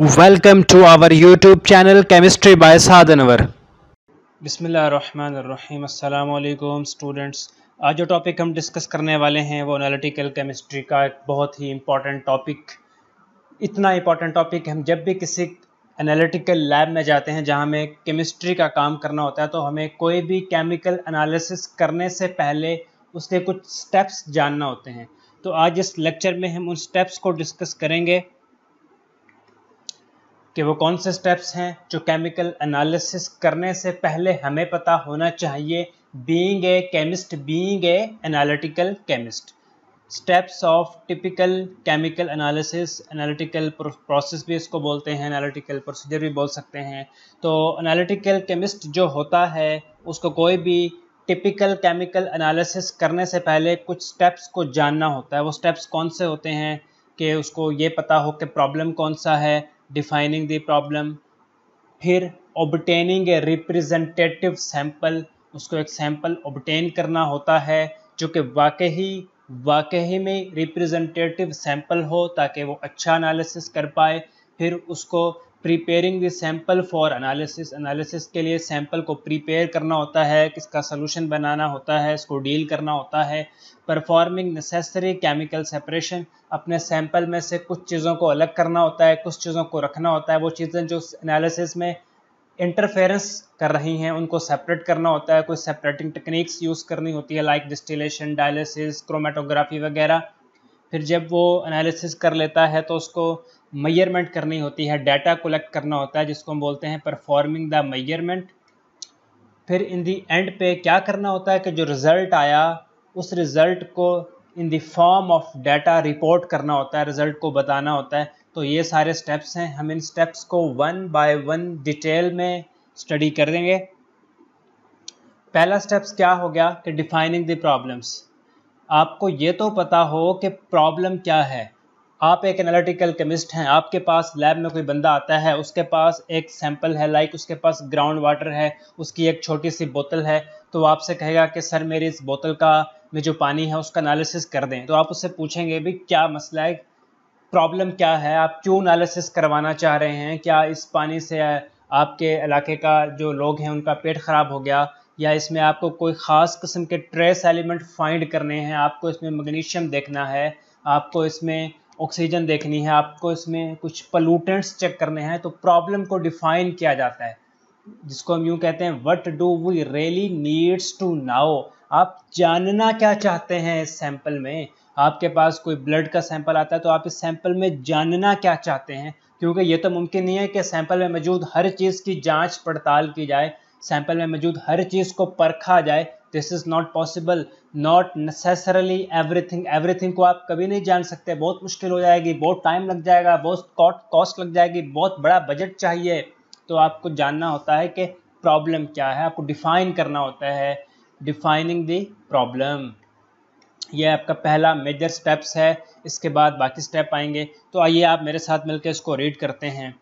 Welcome to our YouTube channel, Chemistry by Sadhanwar. बिसमीम अल्लाम students. आज जो टॉपिक हम डिस्कस करने वाले हैं, वो एनालिटिकल केमिस्ट्री का एक बहुत ही इंपॉर्टेंट टॉपिक इतना इंपॉर्टेंट टॉपिक हम जब भी किसी एनालिटिकल लैब में जाते हैं, जहाँ हमें केमिस्ट्री का काम करना होता है तो हमें कोई भी केमिकल एनालिसिस करने से पहले उसके कुछ स्टेप्स जानना होते हैं। तो आज इस लेक्चर में हम उन स्टेप्स को डिस्कस करेंगे। कि वो कौन से स्टेप्स हैं जो केमिकल एनालिसिस करने से पहले हमें पता होना चाहिए being a chemist being a analytical chemist steps of typical chemical analysis analytical process भी इसको बोलते हैं एनालिटिकल प्रोसीजर भी बोल सकते हैं. तो एनालिटिकल केमिस्ट जो होता है, उसको कोई भी टिपिकल केमिकल एनालिसिस करने से पहले कुछ स्टेप्स को जानना होता है. वो स्टेप्स कौन से होते हैं कि उसको ये पता हो कि प्रॉब्लम कौन सा है डिफाइनिंग द प्रॉब्लम फिर ऑबटेनिंग ए रिप्रेजेंटेटिव सैंपल उसको एक सैंपल ऑबटेन करना होता है, जो कि वाकई वाकई में रिप्रेजेंटेटिव सैंपल हो, ताकि वो अच्छा एनालिसिस कर पाए, फिर उसको preparing the sample for analysis analysis के लिए सैंपल को प्रिपेयर करना होता है, किसका सोल्यूशन बनाना होता है, इसको डील करना होता है परफॉर्मिंग नेसेसरी केमिकल सेपरेशन अपने सैंपल में से कुछ चीज़ों को अलग करना होता है, कुछ चीज़ों को रखना होता है, वो चीज़ें जो एनालिसिस में इंटरफेरेंस कर रही हैं, उनको सेपरेट करना होता है, कोई सेपरेटिंग टेक्निक्स यूज़ करनी होती है लाइक डिस्टिलेशन डायलिसिस क्रोमेटोग्राफी वगैरह। फिर जब वो एनालिसिस कर लेता है तो उसको मैयरमेंट करनी होती है डाटा कलेक्ट करना होता है, जिसको हम बोलते हैं परफॉर्मिंग द मैयरमेंट फिर इन दी एंड पे क्या करना होता है कि जो रिज़ल्ट आया, उस रिज़ल्ट को in the form of data report करना होता है रिज़ल्ट को बताना होता है। तो ये सारे स्टेप्स हैं। हम इन स्टेप्स को वन बाय वन डिटेल में स्टडी कर देंगे पहला स्टेप्स क्या हो गया कि डिफाइनिंग द प्रॉब्लम्स आपको ये तो पता हो कि प्रॉब्लम क्या है। आप एक एनालिटिकल केमिस्ट हैं, आपके पास लैब में कोई बंदा आता है, उसके पास एक सैंपल है लाइक उसके पास ग्राउंड वाटर है, उसकी एक छोटी सी बोतल है तो आपसे कहेगा कि, सर, मेरी इस बोतल का, में जो पानी है, उसका एनालिसिस कर दें। तो आप उससे पूछेंगे भी, क्या मसला है? प्रॉब्लम क्या है? आप क्यों एनालिसिस करवाना चाह रहे हैं? क्या इस पानी से आपके इलाके का जो लोग हैं, उनका पेट ख़राब हो गया? या इसमें आपको कोई ख़ास किस्म के ट्रेस एलिमेंट फाइंड करने हैं? आपको इसमें मैग्नीशियम देखना है? आपको इसमें ऑक्सीजन देखनी है, आपको इसमें कुछ पलूटेंट्स चेक करने हैं तो प्रॉब्लम को डिफाइन किया जाता है। जिसको हम यूँ कहते हैं what do we really needs to know आप जानना क्या चाहते हैं इस सैंपल में? आपके पास कोई ब्लड का सैंपल आता है तो आप इस सैंपल में जानना क्या चाहते हैं? क्योंकि ये तो मुमकिन नहीं है कि सैंपल में मौजूद हर चीज़ की जाँच पड़ताल की जाए सैंपल में मौजूद हर चीज़ को परखा जाए this is not possible not necessarily everything everything को आप कभी नहीं जान सकते। बहुत मुश्किल हो जाएगी, बहुत टाइम लग जाएगा, बहुत कॉस्ट लग जाएगी, बहुत बड़ा बजट चाहिए। तो आपको जानना होता है कि प्रॉब्लम क्या है। आपको डिफाइन करना होता है। डिफाइनिंग द प्रॉब्लम ये आपका पहला मेजर स्टेप्स है। इसके बाद बाकी स्टेप आएँगे। तो आइए आप मेरे साथ मिलकर इसको रीड करते हैं।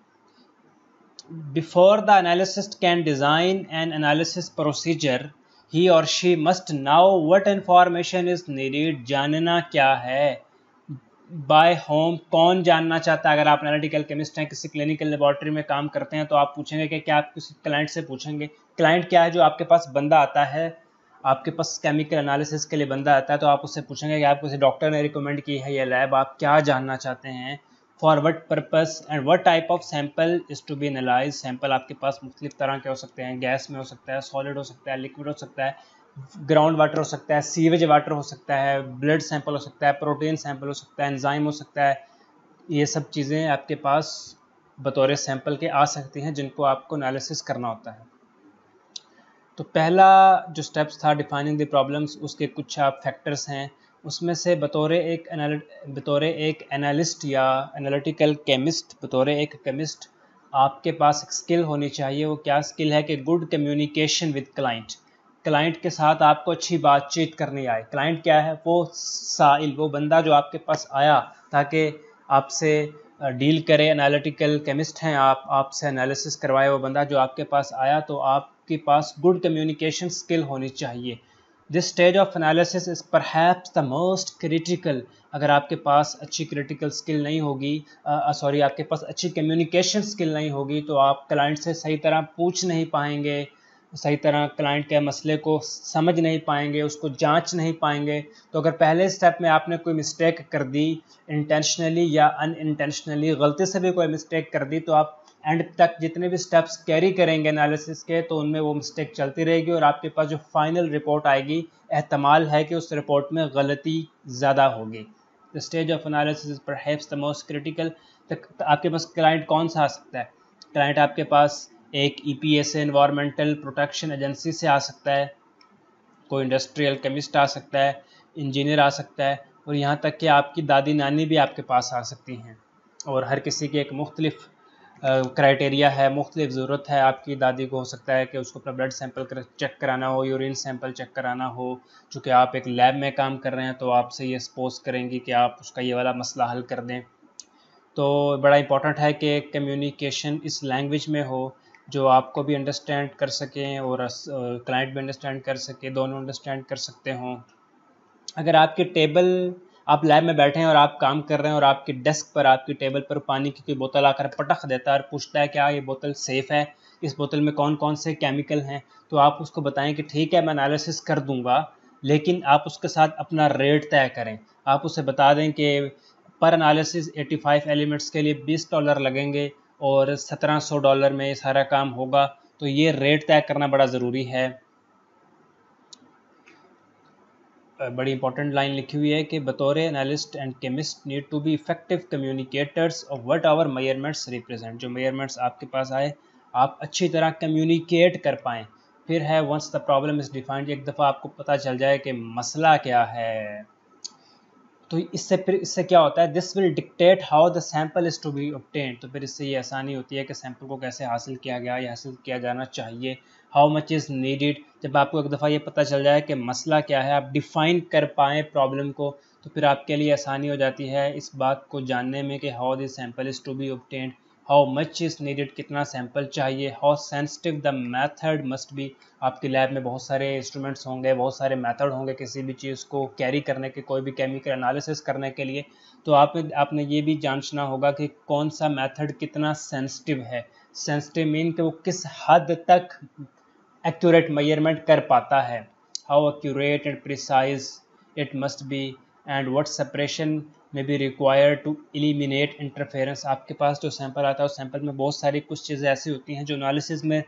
Before the analyst can design an analysis procedure ही और she must know what information is needed जानना क्या है? बाय होम कौन जानना चाहता है? अगर आप एनालिटिकल केमिस्ट हैं, किसी क्लिनिकल लेबॉर्ट्री में काम करते हैं तो आप पूछेंगे कि क्या आप किसी क्लाइंट से पूछेंगे। क्लाइंट क्या है जो आपके पास बंदा आता है? आपके पास केमिकल एनालिसिस के लिए बंदा आता है तो आप उससे पूछेंगे कि आपको किसी डॉक्टर ने रिकमेंड की है ये लैब आप क्या जानना चाहते हैं? For what purpose and what type of sample is to be analyse sample आपके पास मुख्तलिफ़ तरह के हो सकते हैं गैस में हो सकता है सॉलिड हो सकता है लिक्विड हो सकता है ग्राउंड वाटर हो सकता है सीवेज वाटर हो सकता है ब्लड सैंपल हो सकता है प्रोटीन सैंपल हो सकता है एंजाइम हो सकता है। ये सब चीज़ें आपके पास बतौर सैंपल के आ सकती हैं जिनको आपको एनालिसिस करना होता है। तो पहला जो स्टेप्स था डिफाइनिंग द प्रॉब्लम्स उसके कुछ आप फैक्टर्स हैं। उसमें से बतौर एक बतौर एक एनालिस्ट या एनालिटिकल केमिस्ट बतौर एक केमिस्ट आपके पास एक स्किल होनी चाहिए। वो क्या स्किल है कि good communication with client client के साथ आपको अच्छी बातचीत करनी आए। क्लाइंट क्या है? वो साइल वो बंदा जो आपके पास आया ताकि आपसे डील करे। एनालिटिकल केमिस्ट हैं आप, आपसे एनालिसिस करवाए। वो बंदा जो आपके पास आया तो आपके पास गुड कम्युनिकेशन स्किल होनी चाहिए। This stage of analysis is perhaps the most critical अगर आपके पास अच्छी क्रिटिकल स्किल नहीं होगी सॉरी आपके पास अच्छी कम्युनिकेशन स्किल नहीं होगी तो आप क्लाइंट से सही तरह पूछ नहीं पाएँगे, सही तरह क्लाइंट के मसले को समझ नहीं पाएँगे, उसको जाँच नहीं पाएँगे तो अगर पहले स्टेप में आपने कोई मिस्टेक कर दी इंटेंशनली या अनइंटेंशनली गलती से भी कोई मिस्टेक कर दी तो आप एंड तक जितने भी स्टेप्स कैरी करेंगे एनालिसिस के तो उनमें वो मिस्टेक चलती रहेगी और आपके पास जो फाइनल रिपोर्ट आएगी, एहतमाल है कि उस रिपोर्ट में गलती ज़्यादा होगी। The stage of analysis perhaps the most critical आपके पास क्लाइंट कौन सा आ सकता है? क्लाइंट आपके पास एक E P S environmental protection agency से आ सकता है। कोई इंडस्ट्रियल केमिस्ट आ सकता है इंजीनियर आ सकता है और यहाँ तक कि आपकी दादी नानी भी आपके पास आ सकती हैं। और हर किसी की एक मुख्तलिफ़ क्राइटेरिया है मुख्तलिफ़ ज़रूरत है आपकी दादी को हो सकता है कि उसको अपना ब्लड सैंपल कर, चेक कराना हो यूरिन सैंपल चेक कराना हो। चूँकि आप एक लैब में काम कर रहे हैं तो आपसे ये सपोज़ करेंगी कि आप उसका ये वाला मसला हल कर दें। तो बड़ा इंपॉर्टेंट है कि कम्युनिकेशन इस लैंग्वेज में हो जो आपको भी अंडरस्टैंड कर सकें और क्लाइंट भी अंडरस्टैंड कर सके दोनों अंडरस्टैंड कर सकते हों। अगर आपके टेबल आप लैब में बैठे हैं और आप काम कर रहे हैं और आपके डेस्क पर, आपकी टेबल पर पानी की कोई बोतल आकर पटख देता है और पूछता है क्या ये बोतल सेफ़ है? इस बोतल में कौन कौन से केमिकल हैं? तो आप उसको बताएँ कि, ठीक है, मैं एनालिसिस कर दूँगा, लेकिन आप उसके साथ अपना रेट तय करें। आप उसे बता दें कि पर एनालिसिस 85 एलिमेंट्स के लिए 20 डॉलर लगेंगे और 1700 डॉलर में ये सारा काम होगा। तो ये रेट तय करना बड़ा ज़रूरी है। बड़ी इंपॉर्टेंट लाइन लिखी हुई है कि बतौर analyst and chemist need to be effective communicators of what our measurements represent जो मेयरमेंट्स आपके पास आए, आप अच्छी तरह कम्युनिकेट कर पाएँ। फिर है once the problem is defined एक दफ़ा आपको पता चल जाए कि मसला क्या है। तो इससे फिर, इससे क्या होता है? This will dictate how the sample is to be obtain तो फिर इससे ये आसानी होती है कि सैंपल को कैसे हासिल किया गया या हासिल किया जाना चाहिए। हाउ मच इज़ नीडिड जब आपको एक दफ़ा ये पता चल जाए कि मसला क्या है, आप डिफ़ाइन कर पाएँ प्रॉब्लम को तो फिर आपके लिए आसानी हो जाती है इस बात को जानने में कि how this sample is to be obtained how much is needed कितना सैंपल चाहिए how sensitive the method must be आपकी लैब में बहुत सारे इंस्ट्रूमेंट्स होंगे, बहुत सारे मेथड होंगे किसी भी चीज़ को कैरी करने के, कोई भी केमिकल एनालिसिस करने के लिए। तो आप, आपने ये भी जांचना होगा कि कौन सा मेथड कितना सेंसिटिव है। सेंसिटिव मीन कि वो किस हद तक एक्यूरेट मेज़रमेंट कर पाता है। How accurate and precise it must be and what separation may be require to eliminate interference आपके पास जो सैंपल आता है, उस सैंपल में बहुत सारी कुछ चीज़ें ऐसी होती हैं जो एनालिसिस में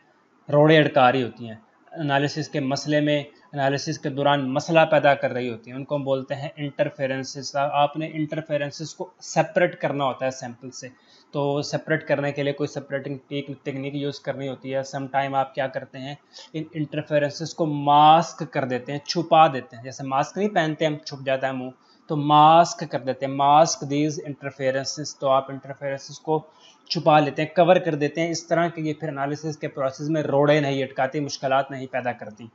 रोड़े अड़का रही होती हैं। एनालिसिस के मसले में एनालिसिस के दौरान मसला पैदा कर रही होती हैं। उनको हम बोलते हैं इंटरफेरेंसेस आपने इंटरफेरेंसेस को सेपरेट करना होता है सैंपल से। तो सेपरेट करने के लिए कोई सेपरेटिंग टेक्निक यूज़ करनी होती है। सम टाइम आप क्या करते हैं, इन इंटरफेरेंसेस को मास्क कर देते हैं, छुपा देते हैं। जैसे मास्क नहीं पहनते, हम छुप जाता है मुँह तो मास्क कर देते हैं। मास्क दीज इंटरफेरेंसेस तो आप इंटरफेरेंसेस को छुपा लेते हैं कवर कर देते हैं। इस तरह के ये फिर एनालिसिस के प्रोसेस में रोड़े नहीं अटकाती मुश्किल नहीं पैदा करती।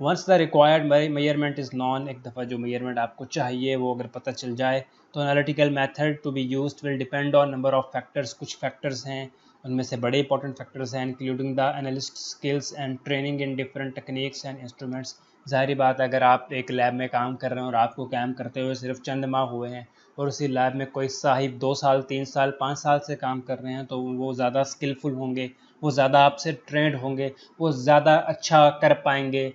Once the required measurement is known एक दफ़ा जो मेयरमेंट आपको चाहिए, वो अगर पता चल जाए तो analytical method to be use will depend on number of factors कुछ फैक्टर्स हैं, उनमें से बड़े इंपॉर्टेंट फैक्टर्स हैं including the analyst skills and training in different techniques and instruments ज़ाहिर बात अगर आप एक लैब में काम कर रहे हैं और आपको काम करते हुए सिर्फ़ चंद माह हुए हैं और उसी लैब में कोई साहिब दो साल, तीन साल, पाँच साल से काम कर रहे हैं तो वो ज़्यादा स्किलफुल होंगे, वो ज़्यादा आपसे ट्रेंड होंगे, वो ज़्यादा अच्छा कर पाएँगे।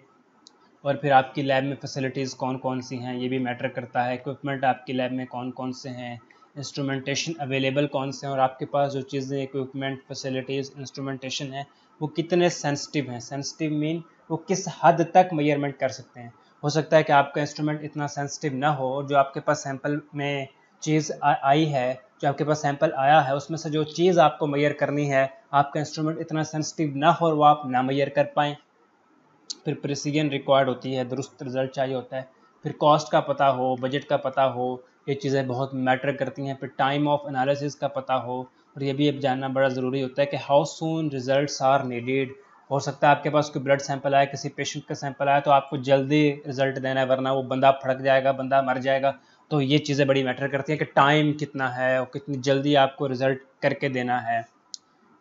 और फिर आपकी लैब में फैसिलिटीज़ कौन कौन सी हैं, ये भी मैटर करता है। इक्विपमेंट आपकी लैब में कौन कौन से हैं इंस्ट्रूमेंटेशन अवेलेबल कौन से हैं, और आपके पास जो चीज़ें इक्विपमेंट फैसिलिटीज़ इंस्ट्रूमेंटेशन है, वो कितने सेंसिटिव हैं? सेंसिटिव मीन वो किस हद तक मेज़रमेंट कर सकते हैं? हो सकता है कि आपका इंस्ट्रूमेंट इतना सेंसिटिव ना हो जो आपके पास सैंपल में चीज़ आई है, जो आपके पास सैंपल आया है, उसमें से जो चीज़ आपको मैयर करनी है, आपका इंस्ट्रूमेंट इतना सेंसिटिव ना हो और वो आप ना मैयर कर पाएँ। फिर प्रिसीजन रिक्वायर्ड होती है, दुरुस्त रिज़ल्ट चाहिए होता है। फिर कॉस्ट का पता हो बजट का पता हो, ये चीज़ें बहुत मैटर करती हैं। फिर टाइम ऑफ़ एनालिसिस का पता हो, और ये भी अब जानना बड़ा ज़रूरी होता है कि how soon results are needed हो सकता है आपके पास कोई ब्लड सैंपल आया किसी पेशेंट का सैंपल आया तो आपको जल्दी रिज़ल्ट देना है, वरना वो बंदा फड़क जाएगा, बंदा मर जाएगा। तो ये चीज़ें बड़ी मैटर करती हैं कि टाइम कितना है और कितनी जल्दी आपको रिज़ल्ट करके देना है।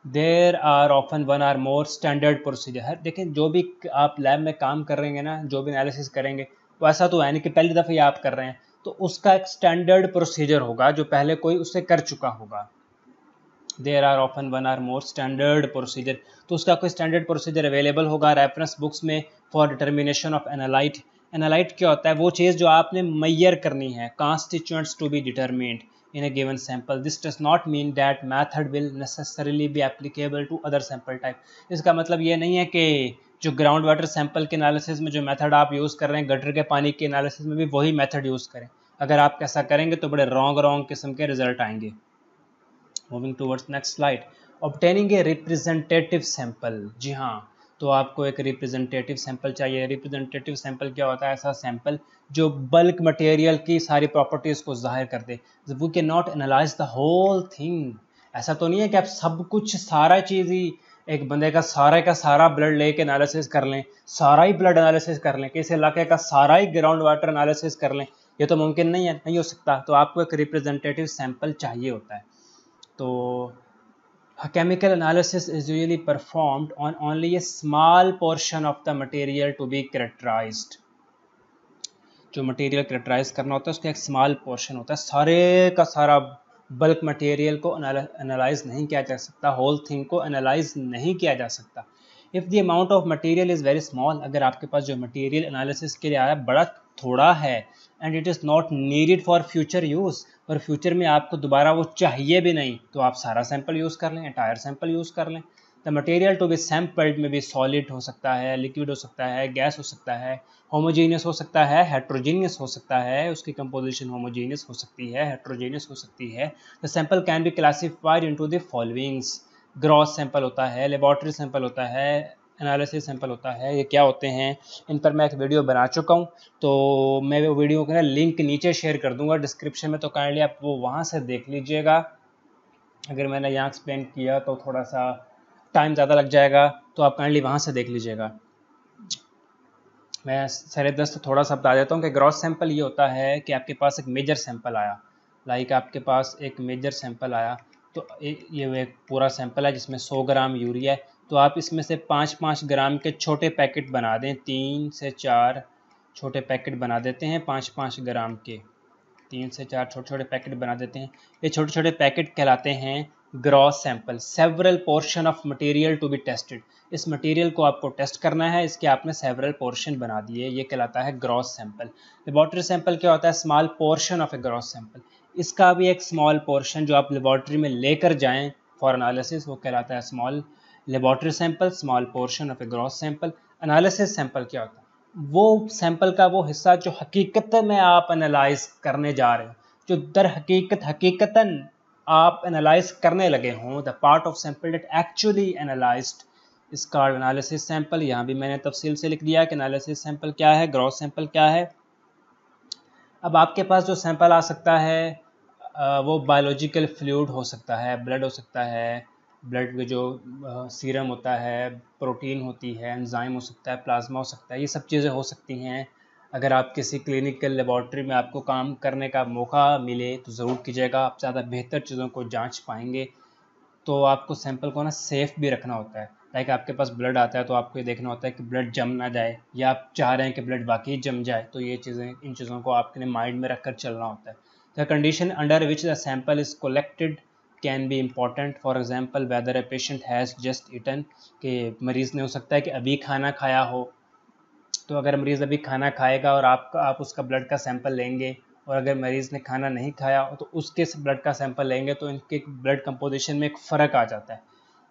There are often one or more standard procedure है देखें, जो भी आप लैब में काम कर रहे हैं ना, जो भी एनालिसिस करेंगे, वैसा तो है नहीं कि पहली दफ़े आप कर रहे हैं। तो उसका एक स्टैंडर्ड प्रोसीजर होगा, जो पहले कोई उससे कर चुका होगा। There are often one or more standard procedure तो उसका कोई स्टैंडर्ड प्रोसीजर अवेलेबल होगा रेफरेंस बुक्स में for determination of analyte analyte क्या होता है? वो चीज़ जो आपने मैयर करनी है constituents to be determined in a given sample. This does not mean that method will necessarily be applicable to other sample type. इसका मतलब ये नहीं है कि जो ग्राउंड वाटर सैंपल के एनालिसिस में जो मेथड आप यूज़ कर रहे हैं गटर के पानी के एनालिसिस में भी वही मेथड यूज़ करें। अगर आप कैसा करेंगे तो बड़े रॉन्ग रॉन्ग किस्म के रिज़ल्ट आएँगे। Moving towards next slide obtaining a representative sample जी हाँ तो आपको एक रिप्रेजेंटेटिव सैंपल चाहिए। रिप्रेजेंटेटिव सैंपल क्या होता है? ऐसा सैंपल जो बल्क मटेरियल की सारी प्रॉपर्टीज़ को ज़ाहिर कर दे। We can not analyse the whole thing ऐसा तो नहीं है कि आप सब कुछ, सारा चीज़ ही एक बंदे का सारा का सारा ब्लड लेके एनालिसिस कर लें, सारा ही ब्लड एनालिसिस कर लें, किसी इलाके का सारा ही ग्राउंड वाटर एनालिसिस कर लें। ये तो मुमकिन नहीं है, नहीं हो सकता। तो आपको एक रिप्रेजेंटेटिव सैंपल चाहिए होता है। तो chemical analysis is usually performed on only a small portion of the material to be characterized. जो मटेरियल करेक्टराइज करना होता है, उसका एक स्मॉल पोर्शन होता है सारे का सारा बल्क मटेरियल को एनालाइज नहीं किया जा सकता होल थिंग को एनालाइज नहीं किया जा सकता if the amount of material is very small अगर आपके पास जो मटेरियल एनालिसिस के लिए आया बड़ा थोड़ा है and it is not needed for future use और फ्यूचर में आपको दोबारा वो चाहिए भी नहीं तो आप सारा सैंपल यूज़ कर लें टायर सैंपल यूज़ कर लें। The material to be sampled में भी सॉलिड हो सकता है लिक्विड हो सकता है गैस हो सकता है होमोजीनियस हो सकता है हेट्रोजीनियस हो सकता है, उसकी कंपोजिशन होमोजीनियस हो सकती है हेट्रोजीनियस हो सकती है। The sample can be classified into the followings gross sample होता है लेबॉर्ट्री सैंपल होता है एनालिसिस सैंपल होता है, ये क्या होते हैं, इन पर मैं एक वीडियो बना चुका हूँ। तो मैं वो वीडियो का लिंक नीचे शेयर कर दूँगा डिस्क्रिप्शन में तो काइंडली आप वो वहाँ से देख लीजिएगा। अगर मैंने यहाँ एक्सप्लेन किया तो थोड़ा सा टाइम ज़्यादा लग जाएगा तो आप काइंडली वहाँ से देख लीजिएगा। मैं सर दस्त थोड़ा सा बता देता हूँ कि ग्रॉस सैंपल ये होता है कि आपके पास एक मेजर सैंपल आया। लाइक आपके पास एक मेजर सैंपल आया तो ये एक पूरा सैंपल है जिसमें 100 ग्राम यूरिया है। तो आप इसमें से पाँच पाँच ग्राम के छोटे पैकेट बना दें। तीन से चार छोटे पैकेट बना देते हैं पाँच पाँच ग्राम के। तीन से चार छोटे छोटे पैकेट बना देते हैं। ये छोटे छोटे पैकेट कहलाते हैं gross sample. Several portion of material to be tested इस मटेरियल को आपको टेस्ट करना है। इसके आपने सेवरल पोर्शन बना दिए। ये कहलाता है ग्रॉस सैंपल। लेबॉर्ट्री सैंपल क्या होता है? Small portion of a gross sample इसका भी एक स्मॉल पोर्शन जो आप लेबॉर्ट्री में लेकर जाएँ फॉर एनालिसिस वो कहलाता है small laboratory sample small portion of a gross sample analysis sample क्या होता है? वो सैंपल का वो हिस्सा जो हकीकत में आप एनालाइज करने जा रहे हो, जो दर हकीकत हकीकता आप एनालाइज करने लगे हों the part of sample that actually analysed is card analysis sample यहाँ भी मैंने तफसील से लिख दिया कि एनालिसिस सैंपल क्या है ग्रॉस सैंपल क्या है। अब आपके पास जो सैंपल आ सकता है वो बायोलॉजिकल फ्लूड हो सकता है ब्लड हो सकता है ब्लड में जो सीरम होता है, प्रोटीन होती है, एंजाइम हो सकता है, प्लाज्मा हो सकता है, ये सब चीज़ें हो सकती हैं। अगर आप किसी क्लिनिकल लेबॉर्ट्री में आपको काम करने का मौका मिले तो ज़रूर कीजिएगा, आप ज़्यादा बेहतर चीज़ों को जाँच पाएँगे। तो आपको सैंपल को ना सेफ़ भी रखना होता है। लाइक आपके पास ब्लड आता है तो आपको ये देखना होता है कि ब्लड जम ना जाए, या आप चाह रहे हैं कि ब्लड वाकई जम जाए तो ये चीज़ें, इन चीज़ों को आपके माइंड में रख कर चलना होता है। The condition under which the sample is collected can be important for example whether a patient has just eaten कि मरीज़ ने, हो सकता है कि अभी खाना खाया हो। तो अगर मरीज़ अभी खाना खाएगा और आप आप उसका ब्लड का सैंपल लेंगे और अगर मरीज़ ने खाना नहीं खाया तो उसके ब्लड का सैंपल लेंगे तो इनके ब्लड कंपोजिशन में एक फ़र्क आ जाता है।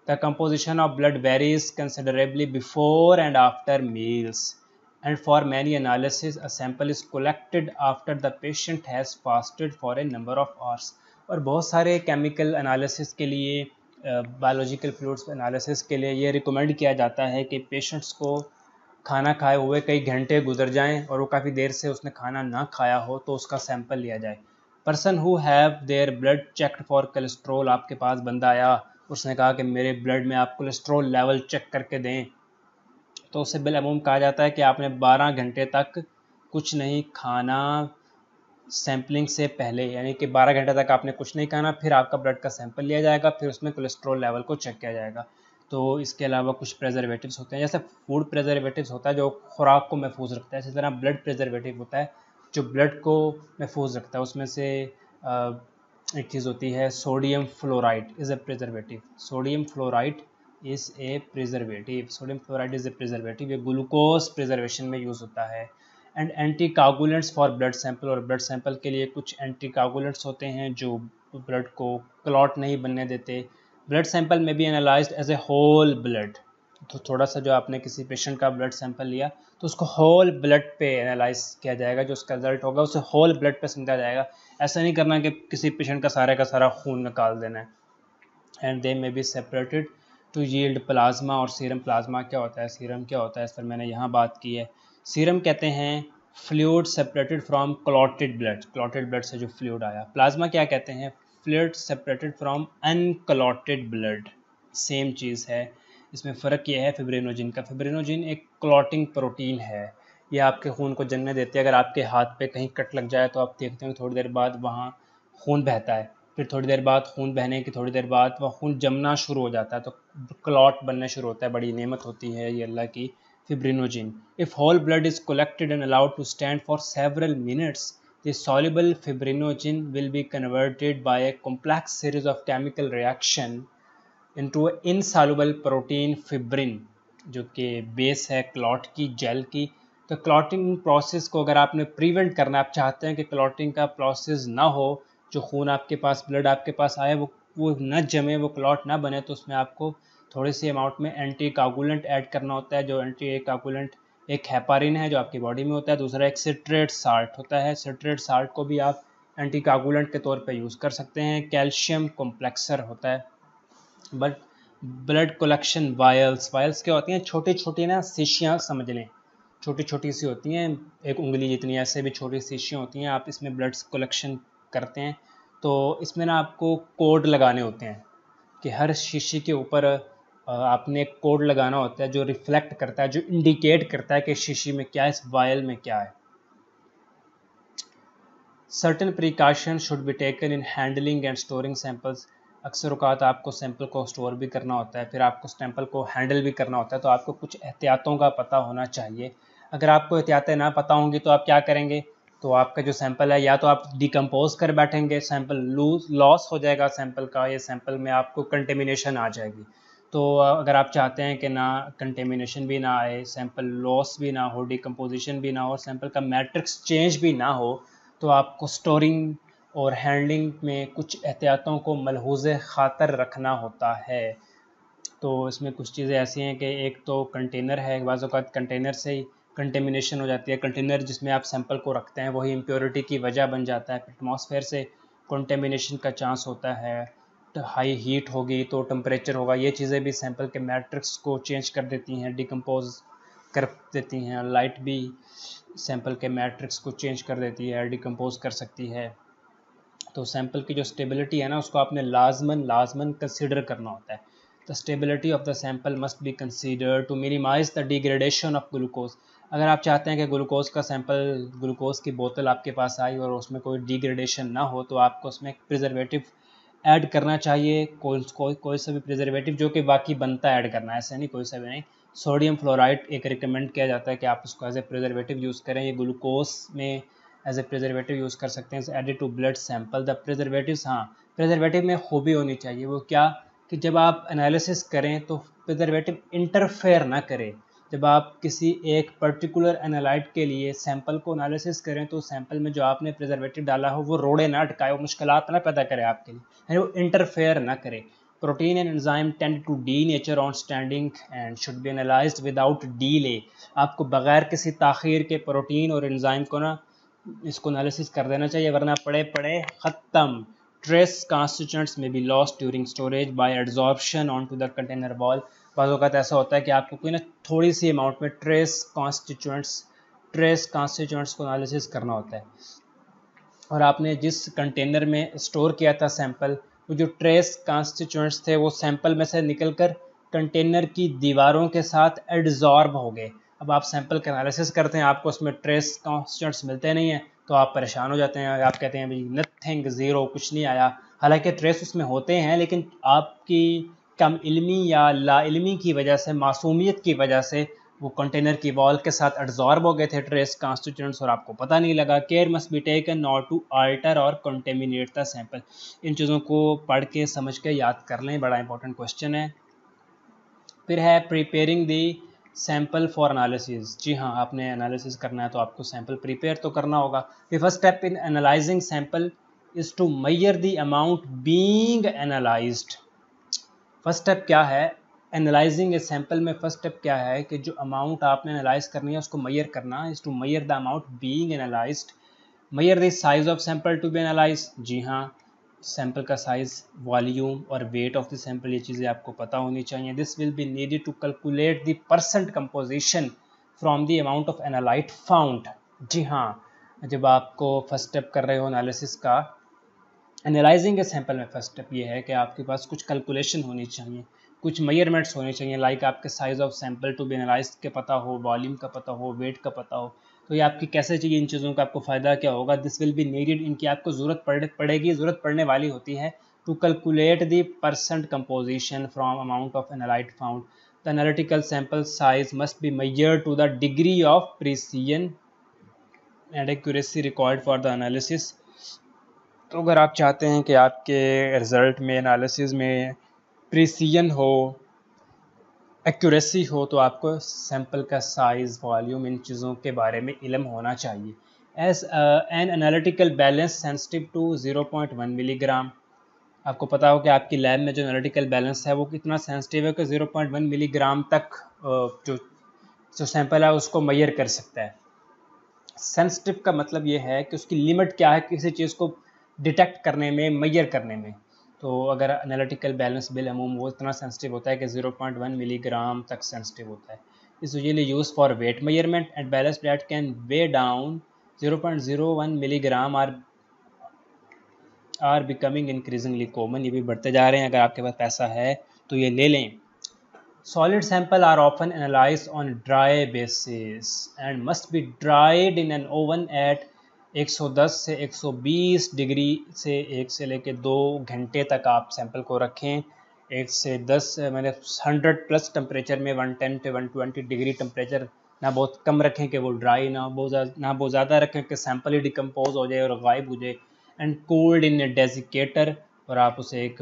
The composition of blood varies considerably before and after meals and for many analysis sample is collected after the patient has fasted for a number of hours. और बहुत सारे केमिकल एनालिसिस के लिए बायोलॉजिकल फ्लूड्स एनालिसिस के लिए ये recommend किया जाता है कि पेशेंट्स को खाना खाए हुए कई घंटे गुजर जाएँ और वो काफ़ी देर से उसने खाना ना खाया हो तो उसका सैंपल लिया जाए। Person who have their blood checked for cholesterol आपके पास बंदा आया, उसने कहा कि मेरे ब्लड में आप कोलेस्ट्रोल लेवल चेक करके दें। तो उससे बिलअमूम कहा जाता है कि आपने 12 घंटे तक कुछ नहीं खाना सैम्पलिंग से पहले, यानी कि 12 घंटे तक आपने कुछ नहीं खाना, फिर आपका ब्लड का सैंपल लिया जाएगा, फिर उसमें कोलेस्ट्रॉल लेवल को चेक किया जाएगा। तो इसके अलावा कुछ प्रेजर्वेटिव्स होते हैं, जैसे फ़ूड प्रेजर्वेटिव्स होता है जो खुराक को महफूज रखता है, इसी तरह ब्लड प्रेजर्वेटिव होता है, जो ब्लड को महफूज रखता है, उसमें से एक चीज़ होती है, sodium fluoride is a preservative sodium fluoride is a preservative sodium fluoride is a preservative ये ग्लूकोज प्रिजर्वेशन में यूज़ होता है। And anti coagulants for blood sample और ब्लड सैंपल के लिए कुछ एंटी कागुलेंट्स होते हैं जो ब्लड को क्लॉट नहीं बनने देते। ब्लड सैंपल में भी analyse as a whole blood तो थोड़ा सा जो आपने किसी पेशेंट का ब्लड सैंपल लिया तो उसको होल ब्लड पे एनालाइज किया जाएगा, जो उसका रिज़ल्ट होगा, उसे होल ब्लड पे समझा जाएगा। ऐसा नहीं करना कि किसी पेशेंट का सारे का सारा खून निकाल देना है। And they may be separated to yield plasma और सीरम प्लाज्मा क्या होता है? सीरम क्या होता है? इस पर मैंने यहाँ बात की है। सीरम कहते हैं fluid separated from clotted blood clotted blood से जो फ्लूड आया। प्लाज्मा क्या कहते हैं? Fluid separated from unclotted blood same चीज़ है। इसमें फ़र्क यह है फिब्रेनोजिन का। फिब्रेनोजिन एक क्लॉटिंग प्रोटीन है। ये आपके खून को जलने देती है। अगर आपके हाथ पे कहीं कट लग जाए तो आप देखते हैं थोड़ी देर बाद वहाँ खून बहता है। फिर थोड़ी देर बाद खून बहने की थोड़ी देर बाद वह खून जमना शुरू हो जाता है। तो क्लॉट बनना शुरू होता है। बड़ी नेमत होती है ये अल्लाह की। Fibrinogen if whole blood is collected and allowed to stand for several minutes the soluble fibrinogen will be converted by a complex series of chemical reaction into insoluble protein fibrin, जो कि बेस है clot की jail की। तो clotting process को अगर आपने prevent करना, आप चाहते हैं कि क्लॉटिंग का प्रोसेस ना हो, जो खून आपके पास ब्लड आपके पास आए, वो वो न जमे, वो क्लॉट ना बने तो उसमें आपको थोड़ी सी अमाउंट में एंटी कागुलेंट ऐड करना होता है, जो एंटी कागुलेंट एक हैपारिन है जो आपकी बॉडी में होता है, दूसरा एक सिट्रेट साल्ट होता है। सिट्रेट साल्ट को भी आप एंटी कागुलेंट के तौर पे यूज़ कर सकते हैं। कैल्शियम कॉम्प्लेक्सर होता है। But blood collection vials vials क्या होती हैं? छोटी छोटी ना शीशियाँ समझ लें। छोटी छोटी सी होती हैं। एक उंगली जितनी ऐसे भी छोटी शीशियाँ होती हैं। आप इसमें ब्लड कलेक्शन करते हैं तो इसमें ना आपको कोड लगाने होते हैं कि हर शीशी के ऊपर आपने एक कोड लगाना होता है जो रिफ्लेक्ट करता है, जो इंडिकेट करता है कि शीशी में क्या है, इस वायल में क्या है। Certain precaution should be taken in handling and storing samples. अक्सर अवकात आपको सैंपल को स्टोर भी करना होता है, फिर आपको सैंपल को हैंडल भी करना होता है तो आपको कुछ एहतियातों का पता होना चाहिए। अगर आपको एहतियातें ना पता होंगी तो आप क्या करेंगे? तो आपका जो सैंपल है, या तो आप डिकम्पोज कर बैठेंगे, सैंपल लूज, लॉस हो जाएगा सैंपल का, या सैंपल में आपको कंटेमिनेशन आ जाएगी। तो अगर आप चाहते हैं कि ना कंटेमिनेशन भी ना आए सैंपल लॉस भी ना हो डिकम्पोजिशन भी ना हो सैंपल का मैट्रिक्स चेंज भी ना हो तो आपको स्टोरिंग और हैंडलिंग में कुछ एहतियातों को मलहूज ख़ातर रखना होता है। तो इसमें कुछ चीज़ें ऐसी हैं कि एक तो कंटेनर है, बाज़ कंटेनर से ही कंटेमिनेशन हो जाती है। कंटेनर जिसमें आप सैंपल को रखते हैं, वही इम्प्योरिटी की वजह बन जाता है। एटमॉस्फेयर से कंटेमिनेशन का चांस होता है। हाई हीट होगी तो टेम्परेचर होगा, ये चीज़ें भी सैंपल के मैट्रिक्स को चेंज कर देती हैं डिकम्पोज कर देती हैं लाइट भी सैंपल के मैट्रिक्स को चेंज कर देती है डिकम्पोज कर सकती है। तो सैंपल की जो स्टेबिलिटी है ना, उसको आपने लाजमन लाजमन कंसिडर करना होता है। The stability of the sample must be consider to minimise the degradation of glucose अगर आप चाहते हैं कि ग्लूकोज का सैंपल ग्लूकोज की बोतल आपके पास आई और उसमें कोई डिग्रेडेशन ना हो तो आपको उसमें एक प्रिजर्वेटिव ऐड करना चाहिए कोई कोई कोई सा भी प्रिजर्वेटिव जो कि बाकी बनता है ऐड करना है ऐसा नहीं, कोई सा भी नहीं। सोडियम फ्लोराइड एक रिकमेंड किया जाता है कि आप उसको एज ए प्रिजर्वेटिव यूज़ करें। ये ग्लूकोज में एज ए प्रिजर्वेटिव यूज़ कर सकते हैं। Added to blood sample the preservative हाँ प्रिजर्वेटिव में खूबी होनी चाहिए। वो क्या कि जब आप एनालिसिस करें तो प्रिजर्वेटिव इंटरफेयर ना करे। जब आप किसी एक पर्टिकुलर एनालाइट के लिए सैंपल को एनालिसिस करें तो सैंपल में जो आपने प्रिजर्वेटिव डाला हो, वो रोड़े ना अटकाए, वो मुश्किल ना पैदा करे आपके लिए। यानी वो इंटरफेयर ना करे। Protein and enzyme tend to denature on standing and should be analyse without delay आपको बगैर किसी ताखिर के प्रोटीन और एंजाइम को ना, इसको एनालिसिस कर देना चाहिए, वरना पड़े पड़े ख़त्म। Trace constituents may be lost during storage by adsorption on to the container wall बाज़ ऐसा होता है कि आपको कोई ना थोड़ी सी अमाउंट में ट्रेस कॉन्स्टिट्यूंट्स ट्रेस कॉन्स्टिट्यूंट्स को एनालिसिस करना होता है। और आपने जिस कंटेनर में स्टोर किया था सैंपल वो जो ट्रेस कॉन्स्टिट्यूंट्स थे, वो सैंपल में से निकल कर कंटेनर की दीवारों के साथ एडजॉर्ब हो गए। अब आप सैंपल का एनालिसिस करते हैं, आपको उसमें ट्रेस कॉन्स्टिट्यूंट्स मिलते नहीं हैं तो आप परेशान हो जाते हैं। आप कहते हैं, भाई नथिंग ज़ीरो कुछ नहीं आया। हालाँकि ट्रेस उसमें होते हैं, लेकिन आपकी कम इल्मी या लाइलमी की वजह से, मासूमियत की वजह से वो कंटेनर की वॉल के साथ एब्जॉर्ब हो गए थे ट्रेस कॉन्स्टिट्यूंट्स और आपको पता नहीं लगा, care must be taken not to alter और कंटेमिनेट द सैंपल। इन चीज़ों को पढ़ के, समझ के याद कर लें, बड़ा इंपॉर्टेंट क्वेश्चन है। फिर है preparing the sample for analysis जी हाँ आपने एनालिसिस करना है तो आपको सैंपल प्रिपेयर तो करना होगा। The first step in analysing sample is to measure the amount being analysed first step क्या है? एनालाइजिंग ए सैंपल में फ़र्स्ट स्टेप क्या है कि जो अमाउंट आपने एनालाइज करनी है, उसको मैयर करना। Is to measure the amount being analysed measure the size of sample to be analyse जी हाँ सैंपल का साइज़ वॉल्यूम और वेट ऑफ़ द सैंपल ये चीज़ें आपको पता होनी चाहिए। This will be needed to calculate the percent composition from the amount of analyte found जी हाँ जब आपको फ़र्स्ट स्टेप कर रहे हो एनालिसिस का एनालाइजिंग के सैंपल में फ़र्स्ट स्टेप ये है कि आपके पास कुछ कैलकुलेशन होनी चाहिए, कुछ मेयरमेंट्स होने चाहिए लाइक आपके size of sample to be analyse के पता हो वॉल्यूम का पता हो वेट का पता हो तो ये आपकी कैसे चाहिए इन चीज़ों का आपको फ़ायदा क्या होगा? दिस विल बी नीडेड इनकी आपको ज़रूरत पड़, पड़ेगी, ज़रूरत पड़ने वाली होती है to calculate the percent composition from amount of analyte found the analytical sample size must be measure to the degree of precision and accuracy required for the analysis तो अगर आप चाहते हैं कि आपके रिज़ल्ट में एनालिसिस में प्रिसीजन हो एक्यूरेसी हो तो आपको सैंपल का साइज़ वॉल्यूम इन चीज़ों के बारे में इलम होना चाहिए। As an analytical balance sensitive to 0.1 milligram आपको पता हो कि आपकी लैब में जो एनालिटिकल बैलेंस है वो कितना सेंसिटिव है कि 0.1 मिलीग्राम तक uh, जो जो सैंपल है उसको मैयर कर सकता है। सेंसिटिव का मतलब ये है कि उसकी लिमिट क्या है किसी चीज़ को डिटेक्ट करने में मैयर करने में। तो अगर एनालिटिकल बैलेंस बिल अमूम वो इतना सेंसिटिव होता है कि 0.1 मिलीग्राम तक सेंसिटिव होता है। Is usually use for weight measurement and balance that can weigh down 0.01 milligram are are becoming increasingly common ये भी बढ़ते जा रहे हैं। अगर आपके पास पैसा है तो ये ले लें। Solid sample are often analyse on dry basis and must be dried in an oven at 110 से 120 डिग्री से एक से लेके दो घंटे तक आप सैंपल को रखें। एक से दस, मैंने हंड्रेड प्लस टेम्परेचर में वन टेन से वन ट्वेंटी डिग्री टेम्परेचर ना बहुत कम रखें कि वो ड्राई ना बहुत ना बहुत ज़्यादा रखें कि सैंपल ही डिकम्पोज हो जाए और गायब हो जाए। And cold in a desiccator और आप उसे एक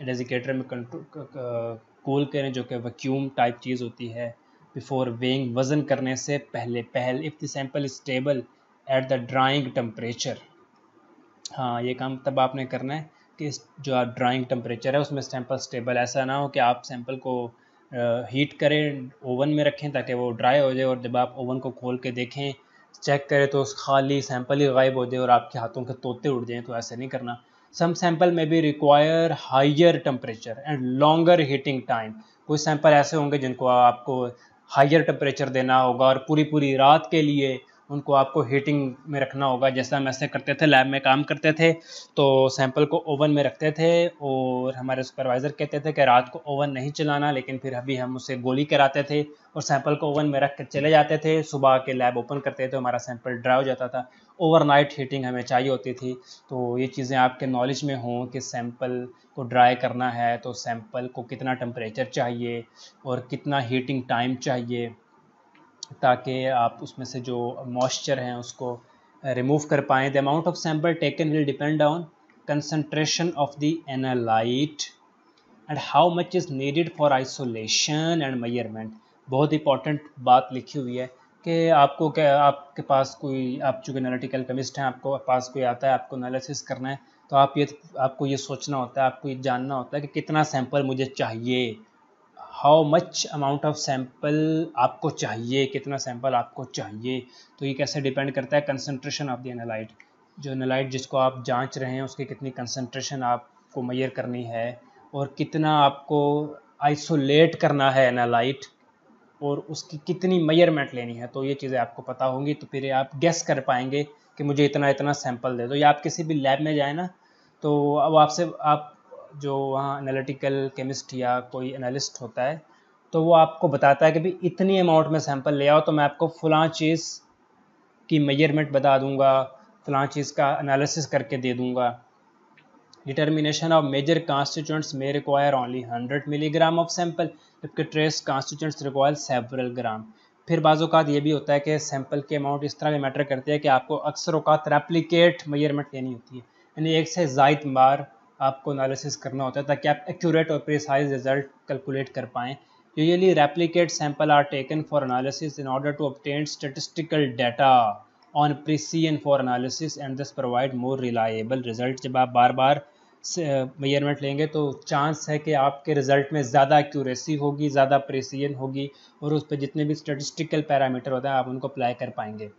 डेजिकेटर में कूल करें जो कि वैक्यूम टाइप चीज़ होती है। बिफोर वेइंग वज़न करने से पहले, पहल, if the sample stable at the drying temperature हाँ ये काम तब आपने करना है कि जो आप ड्राइंग टेम्परेचर है, उसमें सैंपल स्टेबल ऐसा ना हो कि आप सैंपल को हीट करें ओवन में रखें ताकि वो ड्राई हो जाए और जब आप ओवन को खोल के देखें चेक करें तो उस खाली सैंपल ही गायब हो जाए और आपके हाथों के तोते उड़ जाएँ तो ऐसे नहीं करना। सम सैंपल में भी require higher temperature and longer heating time कुछ सैंपल ऐसे होंगे जिनको आपको हाइयर टेम्परेचर देना होगा और पूरी पूरी रात के लिए उनको आपको हीटिंग में रखना होगा। जैसा हम ऐसे करते थे लैब में काम करते थे तो सैंपल को ओवन में रखते थे और हमारे सुपरवाइज़र कहते थे कि रात को ओवन नहीं चलाना, लेकिन फिर अभी हम उसे गोली कराते थे और सैंपल को ओवन में रख कर चले जाते थे। सुबह के लैब ओपन करते थे, हमारा सैंपल ड्राई हो जाता था। ओवरनाइट हीटिंग हमें चाहिए होती थी। तो ये चीज़ें आपके नॉलेज में हों कि सैंपल को ड्राई करना है तो सैंपल को कितना टम्परेचर चाहिए और कितना हीटिंग टाइम चाहिए। ताकि आप उसमें से जो मॉइस्चर हैं उसको रिमूव कर पाएँ। The amount of sample taken will depend on concentration of the analyte and how much is needed for isolation and measurement बहुत इंपॉर्टेंट बात लिखी हुई है कि आपको क्या, आपके पास कोई, आप चूँकि एनालिटिकल केमिस्ट हैं, आपको पास कोई आता है, आपको एनालिसिस करना है तो आप ये, आपको ये सोचना होता है, आपको ये जानना होता है कि कितना सैंपल मुझे चाहिए। How much amount of sample आपको चाहिए, कितना सैंपल आपको चाहिए तो ये कैसे डिपेंड करता है कंसनट्रेशन ऑफ़ द एनालाइट जो एनालाइट जिसको आप जाँच रहे हैं, उसकी कितनी कंसनट्रेशन आपको मैयर करनी है, और कितना आपको आइसोलेट करना है एनालाइट और उसकी कितनी मैयरमेंट लेनी है तो ये चीज़ें आपको पता होंगी तो फिर आप गेस कर पाएँगे कि मुझे इतना इतना सैंपल दे दो। या आप किसी भी लैब में जाए ना तो अब आपसे आप जो वहाँ एनालिटिकल केमिस्ट या कोई एनालिस्ट होता है तो वो आपको बताता है कि भाई इतनी अमाउंट में सैंपल ले आओ तो मैं आपको फ़लाँ चीज़ की मेज़रमेंट बता दूँगा, फलां चीज़ का एनालिसिस करके दे दूँगा। Determination of major constituents may require only 100 milligram of sample जबकि trace constituents require several gram फिर बाज़ात ये भी होता है कि सैंपल के अमाउंट इस तरह के मैटर करते हैं कि आपको अक्सर अवकात रेप्लिकेट मयरमेंट लेनी होती है। यानी एक से जायद बार आपको एनालिसिस करना होता है ताकि आप एक्यूरेट और प्रिसाइज रिज़ल्ट कैलकुलेट कर पाएँ। Usually replicate sample are taken for analysis in order to obtain statistical data on precision for analysis and this provide more reliable result जब आप बार बार मेयरमेंट लेंगे तो चांस है कि आपके रिज़ल्ट में ज़्यादा एक्यूरेसी होगी, ज़्यादा प्रेसियन होगी और उस पर जितने भी स्टेटिस्टिकल पैरामीटर होते हैं, आप उनको अप्लाई कर पाएँगे।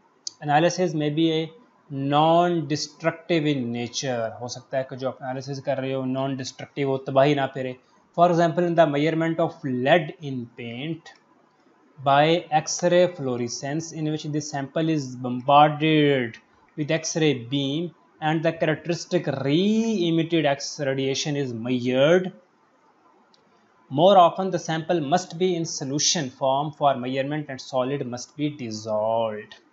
एनालिसिस में भी a non destructive in nature हो सकता है कि जो आप एनालिसिस कर रहे हो नॉन डिस्ट्रक्टिव हो, तबाही ना फिरे। For example in the measurement of lead in paint by x ray fluorescence in which the sample is bombarded with x ray beam and the characteristic re emitted x radiation is measured more often the sample must be in solution form for measurement and solid must be dissolve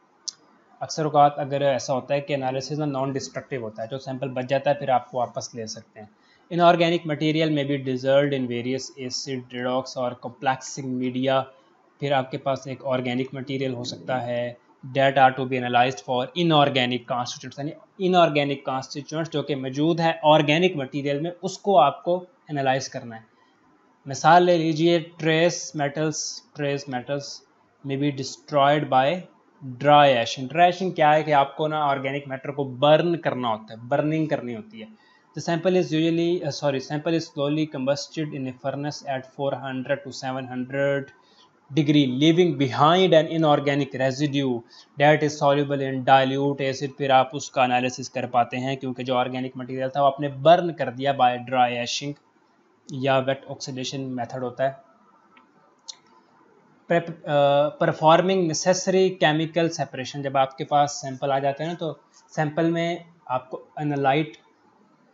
अक्सर अवकात अगर ऐसा होता है कि analysis ना non destructive होता है जो सैंपल बच जाता है, फिर आप वापस ले सकते हैं। इनऑर्गेनिक मटेरियल में भी deserve in various acid redox और कॉम्प्लेक्सिंग मीडिया फिर आपके पास एक ऑर्गेनिक मटेरियल हो सकता है। That are to be analyse for inorganic constituents यानी इनऑर्गेनिक कॉन्स्टिट्यूंट्स जो कि मौजूद है ऑर्गेनिक मटेरियल में, उसको आपको एनालाइज करना है। मिसाल ले लीजिए trace metals trace metals may be destroyed by dry ashing dry ashing क्या है कि आपको ना ऑर्गेनिक मैटर को बर्न करना होता है बर्निंग करनी होती है। The sample is usually sorry sample is slowly combusted in a furnace at 400 to 700 degree leaving behind an inorganic residue that is soluble in dilute acid फिर आप उसका अनालिसिस कर पाते हैं, क्योंकि जो ऑर्गेनिक मटीरियल था वो आपने बर्न कर दिया बाय ड्राई एशिंग या वेट ऑक्सीडेशन मेथड होता है। परफॉर्मिंग नेसेसरी केमिकल सेपरेशन जब आपके पास सैंपल आ जाते हैं ना तो सैंपल में आपको एनालाइट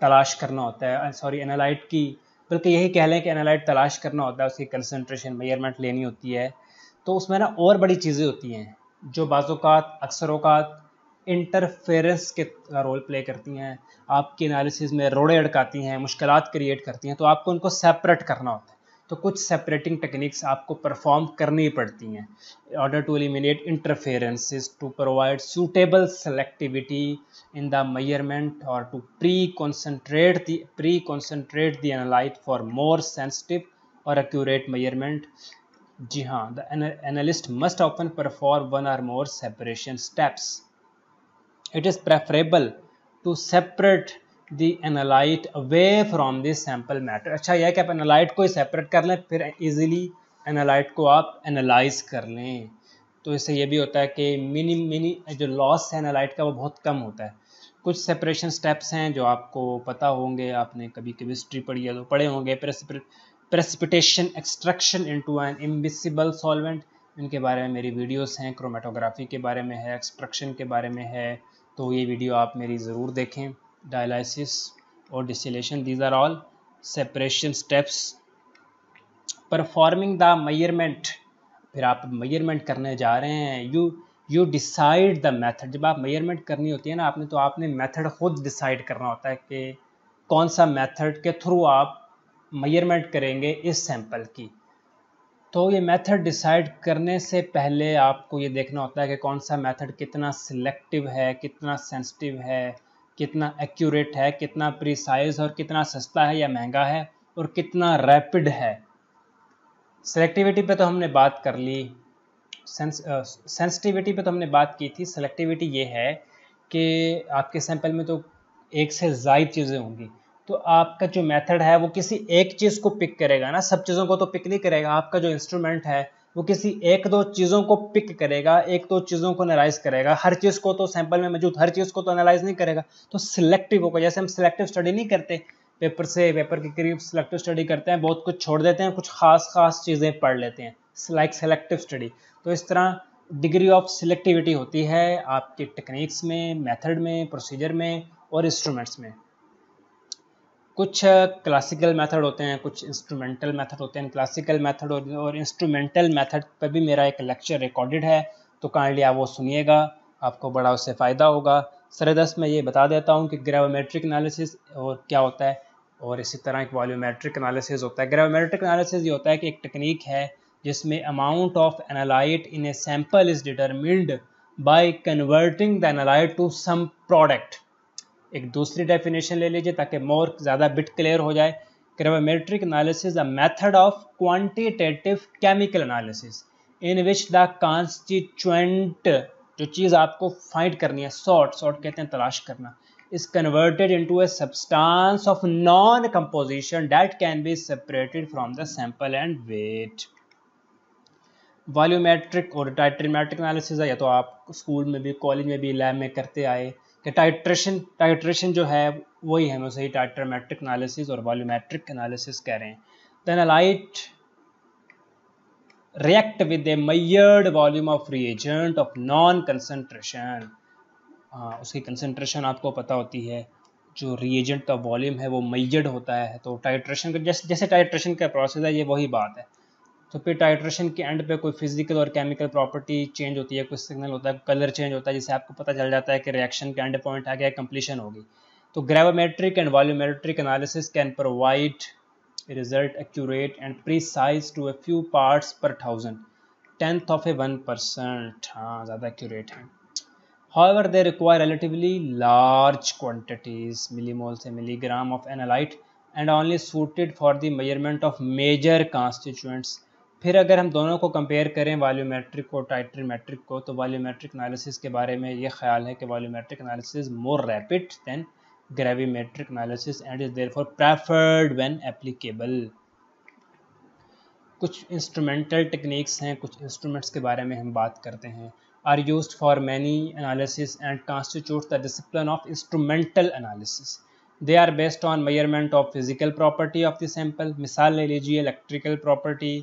तलाश करना होता है। सॉरी एनालाइट की, बल्कि यही कह लें कि एनालाइट तलाश करना होता है, उसकी कंसनट्रेशन मेयरमेंट लेनी होती है। तो उसमें ना और बड़ी चीज़ें होती हैं, जो बाज़ात अक्सर अवकात इंटरफेरेंस के रोल प्ले करती हैं। आपकी एनालिसिस में रोड़े अड़काती हैं मुश्किल क्रिएट करती हैं तो आपको उनको सेपरेट करना होता है। तो कुछ सेपरेटिंग टेक्निक्स आपको परफॉर्म करनी पड़ती हैं। Order to eliminate interferences to provide suitable selectivity in the measurement or to pre concentrate the pre concentrate the analyte for more sensitive or accurate measurement जी हाँ the analyst must often perform one or more separation steps it is preferable to separate the analyte away from this sample matter अच्छा यह कि आप analyte को ही separate कर लें, फिर easily analyte को आप एनालाइज कर लें। तो इससे ये भी होता है कि मिनी मिनी जो लॉस है एनालाइट का, वो बहुत कम होता है। कुछ सेपरेशन स्टेप्स हैं जो आपको पता होंगे, आपने कभी केमिस्ट्री पढ़ी है तो पढ़े होंगे। Precipitation extraction into an immiscible solvent इनके बारे में मेरी वीडियोस हैं क्रोमेटोग्राफी के बारे में है एक्सट्रक्शन के बारे में है तो ये वीडियो आप मेरी ज़रूर देखें। Dialysis or distillation. These are all separation steps. Performing the measurement. फिर आप मेज़रमेंट करने जा रहे हैं। You you decide the method जब आप मेज़रमेंट करनी होती है ना, आपने तो आपने मेथड खुद डिसाइड करना होता है कि कौन सा मेथड के थ्रू आप मेज़रमेंट करेंगे इस सैंपल की। तो ये मेथड डिसाइड करने से पहले आपको ये देखना होता है कि कौन सा मेथड कितना सिलेक्टिव है, कितना सेंसिटिव है। कितना एक्यूरेट है, कितना प्रिसाइज और कितना सस्ता है या महँगा है और कितना रैपिड है। सेलेक्टिविटी पे तो हमने बात कर ली। सेंसिटिविटी पे तो हमने बात की थी। सेलेक्टिविटी ये है कि आपके सैंपल में तो एक से ज़ायद चीज़ें होंगी। तो आपका जो मेथड है वो किसी एक चीज़ को पिक करेगा ना, सब चीज़ों को तो पिक नहीं करेगा। आपका जो इंस्ट्रूमेंट है वो किसी एक दो चीज़ों को पिक करेगा, एक दो चीज़ों को एनालाइज करेगा। हर चीज़ को तो सैंपल में मौजूद, हर चीज़ को तो एनालाइज नहीं करेगा। तो सिलेक्टिव होगा, जैसे हम सिलेक्टिव स्टडी नहीं करते पेपर से पेपर के करीब सिलेक्टिव स्टडी करते हैं, बहुत कुछ छोड़ देते हैं, कुछ खास खास चीज़ें पढ़ लेते हैं। लाइक सेलेक्टिव स्टडी तो इस तरह डिग्री ऑफ़ सिलेक्टिविटी होती है आपके टेक्निक्स में मेथड में प्रोसीजर में और इंस्ट्रूमेंट्स में। कुछ क्लासिकल मेथड होते हैं, कुछ इंस्ट्रूमेंटल मेथड होते हैं। क्लासिकल मेथड और इंस्ट्रूमेंटल मेथड पर भी मेरा एक लेक्चर रिकॉर्डेड है तो काइंडली आप वो सुनिएगा, आपको बड़ा उससे फ़ायदा होगा। सरदस्त मैं ये बता देता हूँ कि ग्रेवोमेट्रिक एनालिसिस और क्या होता है, और इसी तरह एक वॉल्यूमेट्रिक एनालिसिस होता है। ग्रेवोमेट्रिक एनालिसिस ये होता है कि एक टेक्निक है, जिसमें amount of analyte in a sample is determined by converting the analyte to some product एक दूसरी डेफिनेशन ले लीजिए ताकि मोर ज़्यादा बिट क्लियर हो जाए gravimetric analysis a method of quantitative chemical analysis in which the constituent जो चीज़ आपको फाइंड करनी है सॉर्ट सॉर्ट कहते हैं, तलाश करना, is converted into a substance of non-composition that can be separated from the sample and weight. Volumetric और टाइट्रीमेट्रिक एनालिसिस है, या तो आप स्कूल में भी कॉलेज में भी लैब में करते आए कि टाइट्रेशन टाइट्रेशन जो है, वही है उसे टाइट्रीमेट्रिक एनालिसिस और वॉल्यूमेट्रिक एनालिसिस कह रहे हैं। Then light react with a measured volume of reagent of non concentration उसकी कंसनट्रेशन आपको पता होती है, जो रिएजेंट का वॉल्यूम है, वो मेजर्ड होता है तो टाइट्रेशन का, जैसे जैसे टाइट्रेशन का प्रोसेस है, ये वही बात है। तो फिर टाइट्रेशन के एंड पे कोई फ़िज़िकल और केमिकल प्रॉपर्टी चेंज होती है कोई सिग्नल होता है कलर चेंज होता है जिससे आपको पता चल जाता है कि रिएक्शन के एंड पॉइंट आ गया कंप्लीशन होगी। तो gravimetric and volumetric analysis can provide result accurate and precise to a few parts per thousand tenth of a one percent हाँ ज़्यादा एक्यूरेट है। However, they require relatively large quantities, millimoles and milligram of analyte and only suited for the measurement of major constituents. फिर अगर हम दोनों को compare करें volumetric और टाइट्रीमेट्रिक को तो वॉल्यूमेट्रिक एनालिसिस के बारे में ये ख्याल है कि volumetric analysis more rapid than gravimetric analysis and is therefore preferred when applicable कुछ इंस्ट्रूमेंटल टेक्निक्स हैं, कुछ इंस्ट्रूमेंट्स के बारे में हम बात करते हैं are use for many analysis and constitute the discipline of instrumental analysis. They are based on measurement of physical property of the sample. मिसाल ले लीजिए electrical property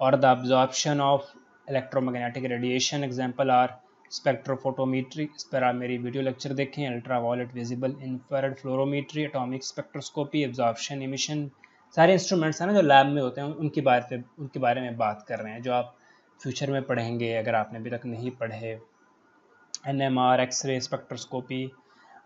or the absorption of electromagnetic radiation. Example are spectrophotometry इस पर आप मेरी video lecture देखें ultra violet visible infrared fluorometry atomic spectroscopy absorption emission सारे instruments हैं ना जो लैब में होते हैं, उनके बारे में उनके बारे में बात कर रहे हैं, जो आप फ्यूचर में पढ़ेंगे, अगर आपने अभी तक नहीं पढ़े N M R x ray spectroscopy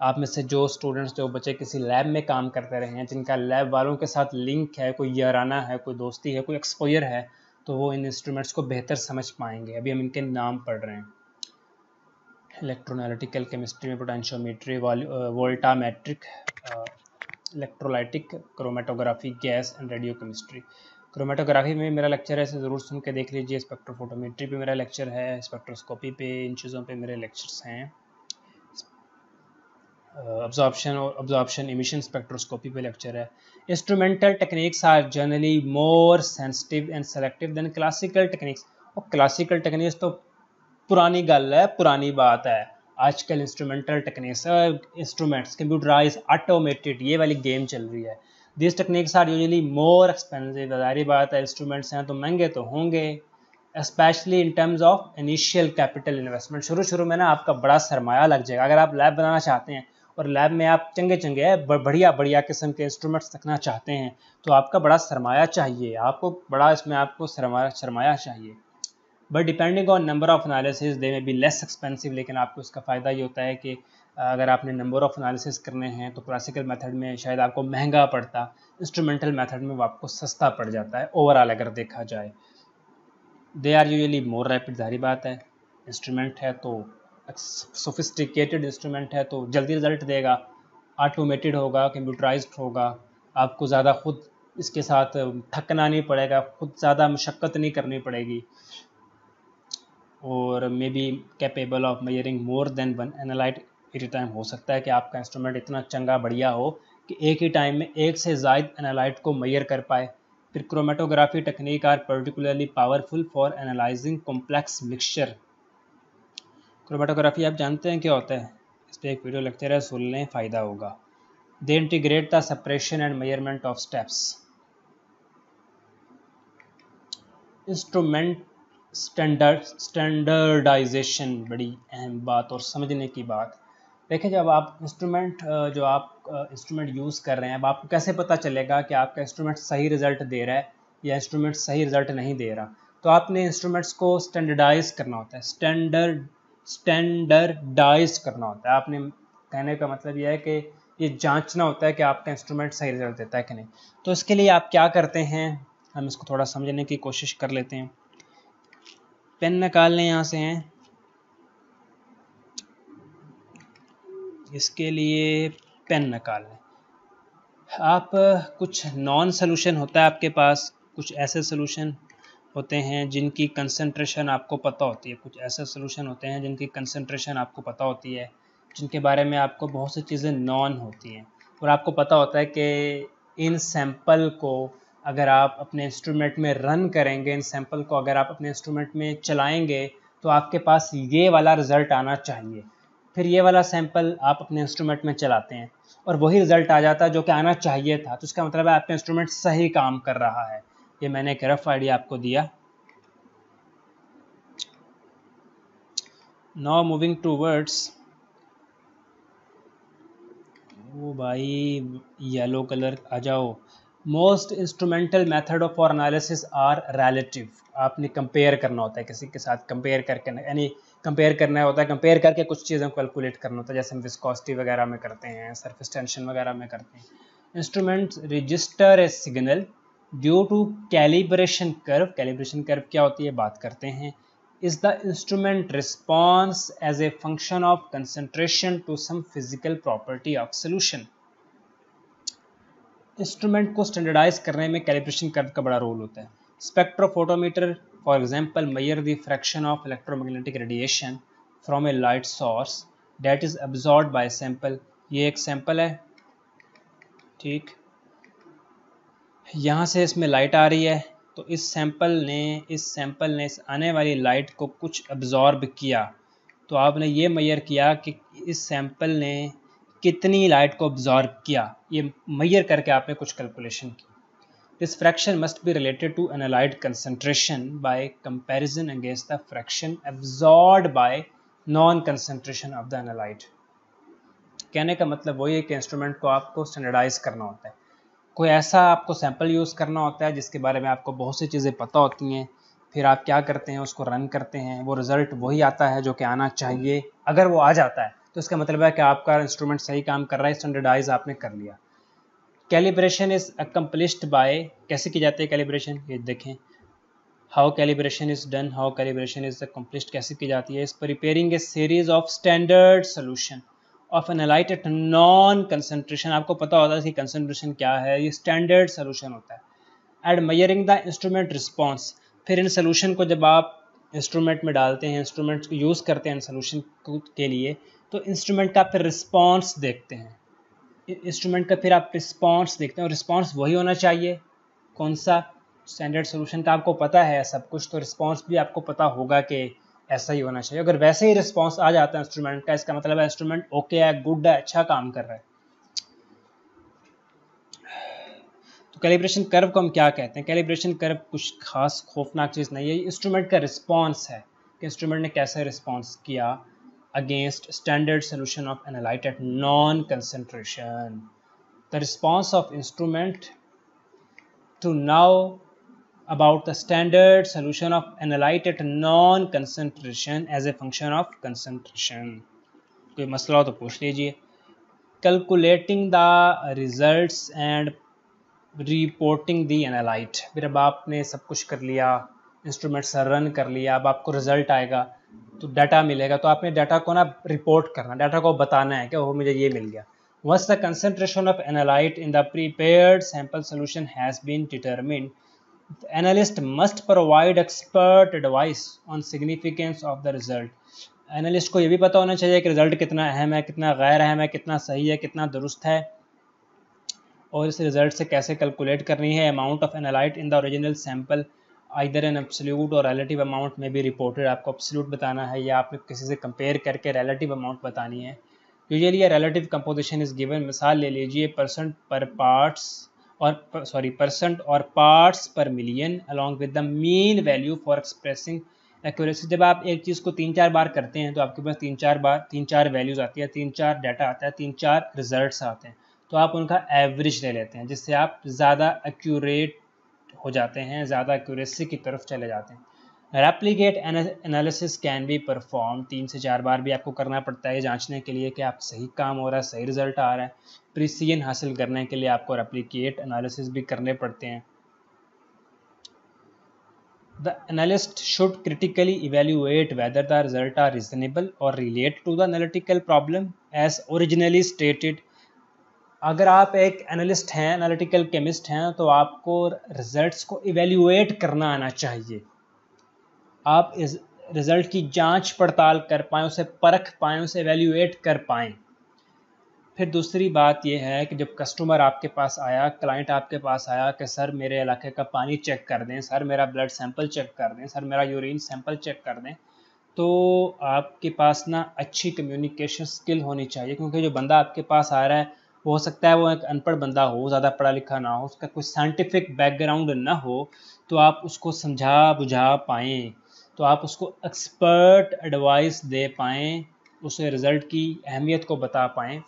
आप में से जो स्टूडेंट्स जो बच्चे किसी लैब में काम करते रहे हैं, जिनका लैब वालों के साथ लिंक है, कोई याराना है, कोई दोस्ती है, कोई एक्सपोयर है तो वो इन इंस्ट्रूमेंट्स को बेहतर समझ पाएँगे। अभी हम इनके नाम पढ़ रहे हैं। इलेक्ट्रोनालिटिकल केमिस्ट्री में potentiometry voltammetric electrolytic chromatography gas and radio chemistry chromatography में मेरा लेक्चर है, इसे ज़रूर सुन के देख लीजिए। स्पेक्ट्रोफोटोमेट्री पे मेरा लेक्चर है स्पेक्ट्रोस्कोपी पे, इन चीज़ों पे मेरे लेक्चर्स हैं। अब्जॉर्प्शन और अब्जॉर्प्शन इमिशन स्पेक्ट्रोस्कोपी पे लेक्चर है। Instrumental techniques are generally more sensitive and selective than classical techniques और क्लासिकल टेक्निक्स तो पुरानी गल है, पुरानी बात है। आजकल instrumental techniques instruments computerise automated ये वाली गेम चल रही है। This techniques are usually more expensive ज़ाहरी बात है इंस्ट्रूमेंट्स हैं तो महँगे तो होंगे। Specially in terms of initial capital investment शुरू शुरू में ना आपका बड़ा सरमाया लग जाएगा। अगर आप लैब बनाना चाहते हैं और लैब में आप चंगे चंगे बढ़िया बढ़िया किस्म के इंस्ट्रूमेंट्स रखना चाहते हैं तो आपका बड़ा सरमाया चाहिए। आपको बड़ा इसमें आपको सरमाया सरमाया चाहिए। But depending on number of analysis they may be less expensive लेकिन आपको इसका फ़ायदा ये होता है कि अगर आपने नंबर ऑफ़ एनालिसिस करने हैं तो क्लासिकल मेथड में शायद आपको महँगा पड़ता इंस्ट्रूमेंटल मेथड में वो आपको सस्ता पड़ जाता है ओवरऑल अगर देखा जाए। They are usually more rapid जारी बात है। इंस्ट्रूमेंट है तो सोफिस्टिकेटेड इंस्ट्रूमेंट है तो जल्दी रिज़ल्ट देगा ऑटोमेटेड होगा कंप्यूटराइज होगा। आपको ज़्यादा खुद इसके साथ थकना नहीं पड़ेगा, खुद ज़्यादा मशक्क़त नहीं करनी पड़ेगी। और may be capable of measuring more than one analyte at a time हो सकता है कि आपका इंस्ट्रूमेंट इतना चंगा बढ़िया हो कि एक ही टाइम में एक से ज़ायद एनालाइट को मैयर कर पाए। फिर chromatography technique are particularly powerful for analysing complex mixture chromatography आप जानते हैं क्या होता है? इस पर एक वीडियो लेक्चर है सुन लें, फ़ायदा होगा। They integrate the separation and measurement of steps instrument standard standardisation बड़ी अहम बात और समझने की बात। देखिए, जब आप इंस्ट्रूमेंट जो आप इंस्ट्रूमेंट यूज़ कर रहे हैं, अब आपको कैसे पता चलेगा कि आपका इंस्ट्रूमेंट सही रिज़ल्ट दे रहा है या इंस्ट्रूमेंट सही रिज़ल्ट नहीं दे रहा? तो आपने इंस्ट्रूमेंट्स को स्टैंडर्डाइज करना होता है। स्टैंडर्ड स्टैंडर्डाइज करना होता है। आपने कहने का मतलब यह है कि ये जांचना होता है कि आपका इंस्ट्रूमेंट सही रिज़ल्ट देता है कि नहीं। तो इसके लिए आप क्या करते हैं? हम इसको थोड़ा समझने की कोशिश कर लेते हैं। पेन निकाल लें यहाँ से। हैं इसके लिए पेन निकाल लें। आप कुछ नॉन सोल्यूशन होता है आपके पास, कुछ ऐसे सोल्यूशन होते हैं जिनकी कंसंट्रेशन आपको पता होती है। कुछ ऐसे सोल्यूशन होते हैं जिनकी कंसंट्रेशन आपको पता होती है, जिनके बारे में आपको बहुत सी चीज़ें नॉन होती हैं। और आपको पता होता है कि इन सैंपल को अगर आप अपने इंस्ट्रूमेंट में रन करेंगे, इन सैंपल को अगर आप अपने इंस्ट्रूमेंट में चलाएँगे तो आपके पास ये वाला रिज़ल्ट आना चाहिए। फिर ये वाला सैंपल आप अपने इंस्ट्रूमेंट में चलाते हैं और वही रिज़ल्ट आ जाता है जो कि आना चाहिए था। तो इसका मतलब है आपका इंस्ट्रूमेंट सही काम कर रहा है। ये मैंने एक रफ आइडिया आपको दिया। नाउ मूविंग टू वर्ड्स वो भाई येलो कलर आ जाओ। Most instrumental method of for analysis are relative आपने कंपेयर करना होता है, किसी के साथ कंपेयर करके यानी कंपेयर करना होता है कंपेयर करके कुछ चीज़ों कैलकुलेट करना होता है, जैसे हम विस्कोसिटी वगैरह में करते हैं सरफेस टेंशन वगैरह में करते हैं। Instrument register a signal due to calibration curve calibration curve क्या होती है? बात करते हैं। Is the instrument response as a function of concentration to some physical property of solution? Instrument को स्टैंडर्डाइज करने में कैलिब्रेशन कर्व का बड़ा रोल होता है। Spectrophotometer for example measure the fraction of electromagnetic radiation from a light source that is absorb by sample ये एक sample है। ठीक। यहाँ से इसमें लाइट आ रही है तो इस सैंपल ने, इस सैंपल ने इस आने वाली लाइट को कुछ अब्जॉर्ब किया। तो आपने ये मैयर किया कि इस सैंपल ने कितनी लाइट को अब्जॉर्ब किया। ये मैयर करके आपने कुछ कैलकुलेशन की। This fraction must be related to analyte concentration by comparison against the fraction absorb by known concentration of the analyte कहने का मतलब वही है कि इंस्ट्रूमेंट को आपको स्टैंडर्डाइज करना होता है। कोई ऐसा आपको सैंपल यूज़ करना होता है जिसके बारे में आपको बहुत सी चीज़ें पता होती हैं, फिर आप क्या करते हैं, उसको रन करते हैं, वो रिज़ल्ट वही आता है जो कि आना चाहिए, अगर वो आ जाता है तो इसका मतलब है कि आपका इंस्ट्रूमेंट सही काम कर रहा है स्टैंडर्डाइज आपने कर लिया। कैलिब्रेशन इज़ अकम्पलिश्ड बाय कैसे की जाती है कैलिब्रेशन ये देखें how calibration is done how calibration is accomplished कैसे की जाती है? इस preparing a series of standard solution of analyte at known concentration आपको पता होता है कि कंसनट्रेशन क्या है? ये स्टैंडर्ड सोल्यूशन होता है। And measuring the instrument response फिर इन सोल्यूशन को जब आप इंस्ट्रूमेंट में डालते हैं इंस्ट्रूमेंट को यूज़ करते हैं इन सोल्यूशन के लिए तो इंस्ट्रूमेंट का फिर रिस्पॉन्स देखते हैं। इंस्ट्रूमेंट का फिर आप रिस्पॉन्स देखते हैं और रिस्पॉन्स वही होना चाहिए। कौन सा स्टैंडर्ड सोल्यूशन का आपको पता है? सब कुछ तो रिस्पॉन्स भी आपको पता होगा कि ऐसा ही होना चाहिए। अगर वैसे ही रिस्पॉन्स आ जाता है इंस्ट्रूमेंट का, इसका मतलब इंस्ट्रूमेंट ओके है गुड है अच्छा काम कर रहा है। तो कैलिब्रेशन कर्व को हम क्या कहते हैं? कैलिब्रेशन कर्व कुछ खास खौफनाक चीज़ नहीं है। इंस्ट्रूमेंट का रिस्पॉन्स है कि इंस्ट्रूमेंट ने कैसे रिस्पॉन्स किया against standard solution of analyte at known concentration the response of instrument to know about the standard solution of analyte at non-concentration as a function of concentration कोई मसला हो तो पूछ लीजिए calculating the results and reporting the analyte फिर अब आपने सब कुछ कर लिया इंस्ट्रूमेंट से रन कर लिया अब आपको रिज़ल्ट आएगा तो डाटा मिलेगा तो आपने डाटा को ना रिपोर्ट करना डाटा को बताना है कि वो मुझे ये मिल गया once the concentration of analyte in the prepared sample solution has been determined Analyst must provide expert advice on significance of the result. Analyst को ये भी पता होना चाहिए कि रिज़ल्ट कितना अहम है, कितना गैर अहम है, कितना सही है, कितना दुरुस्त है, और इस रिज़ल्ट से कैसे कैलकुलेट करनी है amount of analyte in the original sample either an absolute or relative amount में भी रिपोर्टेड आपको एब्सोल्यूट बताना है, या आपने किसी से कंपेयर करके रिलेटिव अमाउंट बतानी है यूजुअली ये रिलेटिव कंपोजिशन इज़ गिवन मिसाल ले लीजिए percent per parts or sorry percent or parts per million along with the mean value for expressing accuracy जब आप एक चीज़ को तीन चार बार करते हैं तो आपके पास तीन चार बार, तीन चार वैल्यूज़ आती है, तीन चार डाटा आता है, तीन चार रिजल्ट्स आते हैं। तो आप उनका एवरेज ले लेते हैं, जिससे आप ज़्यादा एक्यूरेट हो जाते हैं, ज़्यादा एक्यूरेसी की तरफ़ चले जाते हैं। Replicate analysis can be perform तीन से चार बार भी आपको करना पड़ता है जांचने के लिए कि आप सही काम हो रहा है, सही रिज़ल्ट आ रहा है। प्रिसीजन हासिल करने के लिए आपको रेप्लीकेट एनालिसिस भी करने पड़ते हैं। The analyst should critically evaluate whether the result are reasonable और relate to the analytical problem as originally stated अगर आप एक एनालिस्ट हैं एनालिटिकल केमिस्ट हैं तो आपको रिजल्ट्स को इवेल्युएट करना आना चाहिए। आप इस रिज़ल्ट की जाँच पड़ताल कर पाएँ, उसे परख पाएँ, उसे एवेल्यूएट कर पाएँ। फिर दूसरी बात यह है कि जब कस्टमर आपके पास आया क्लाइंट आपके पास आया कि, सर, मेरे इलाके का पानी चेक कर दें, सर, मेरा ब्लड सैंपल चेक कर दें, सर, मेरा यूरिन सैंपल चेक कर दें तो आपके पास ना अच्छी कम्युनिकेशन स्किल होनी चाहिए क्योंकि जो बंदा आपके पास आ रहा है, वो हो सकता है वो एक अनपढ़ बंदा हो, ज़्यादा पढ़ा लिखा ना हो, उसका कोई साइंटिफिक बैकग्राउंड ना हो तो आप उसको समझा बुझा पाएँ तो आप उसको एक्सपर्ट एडवाइस दे पाएँ, उसे रिज़ल्ट की अहमियत को बता पाएँ।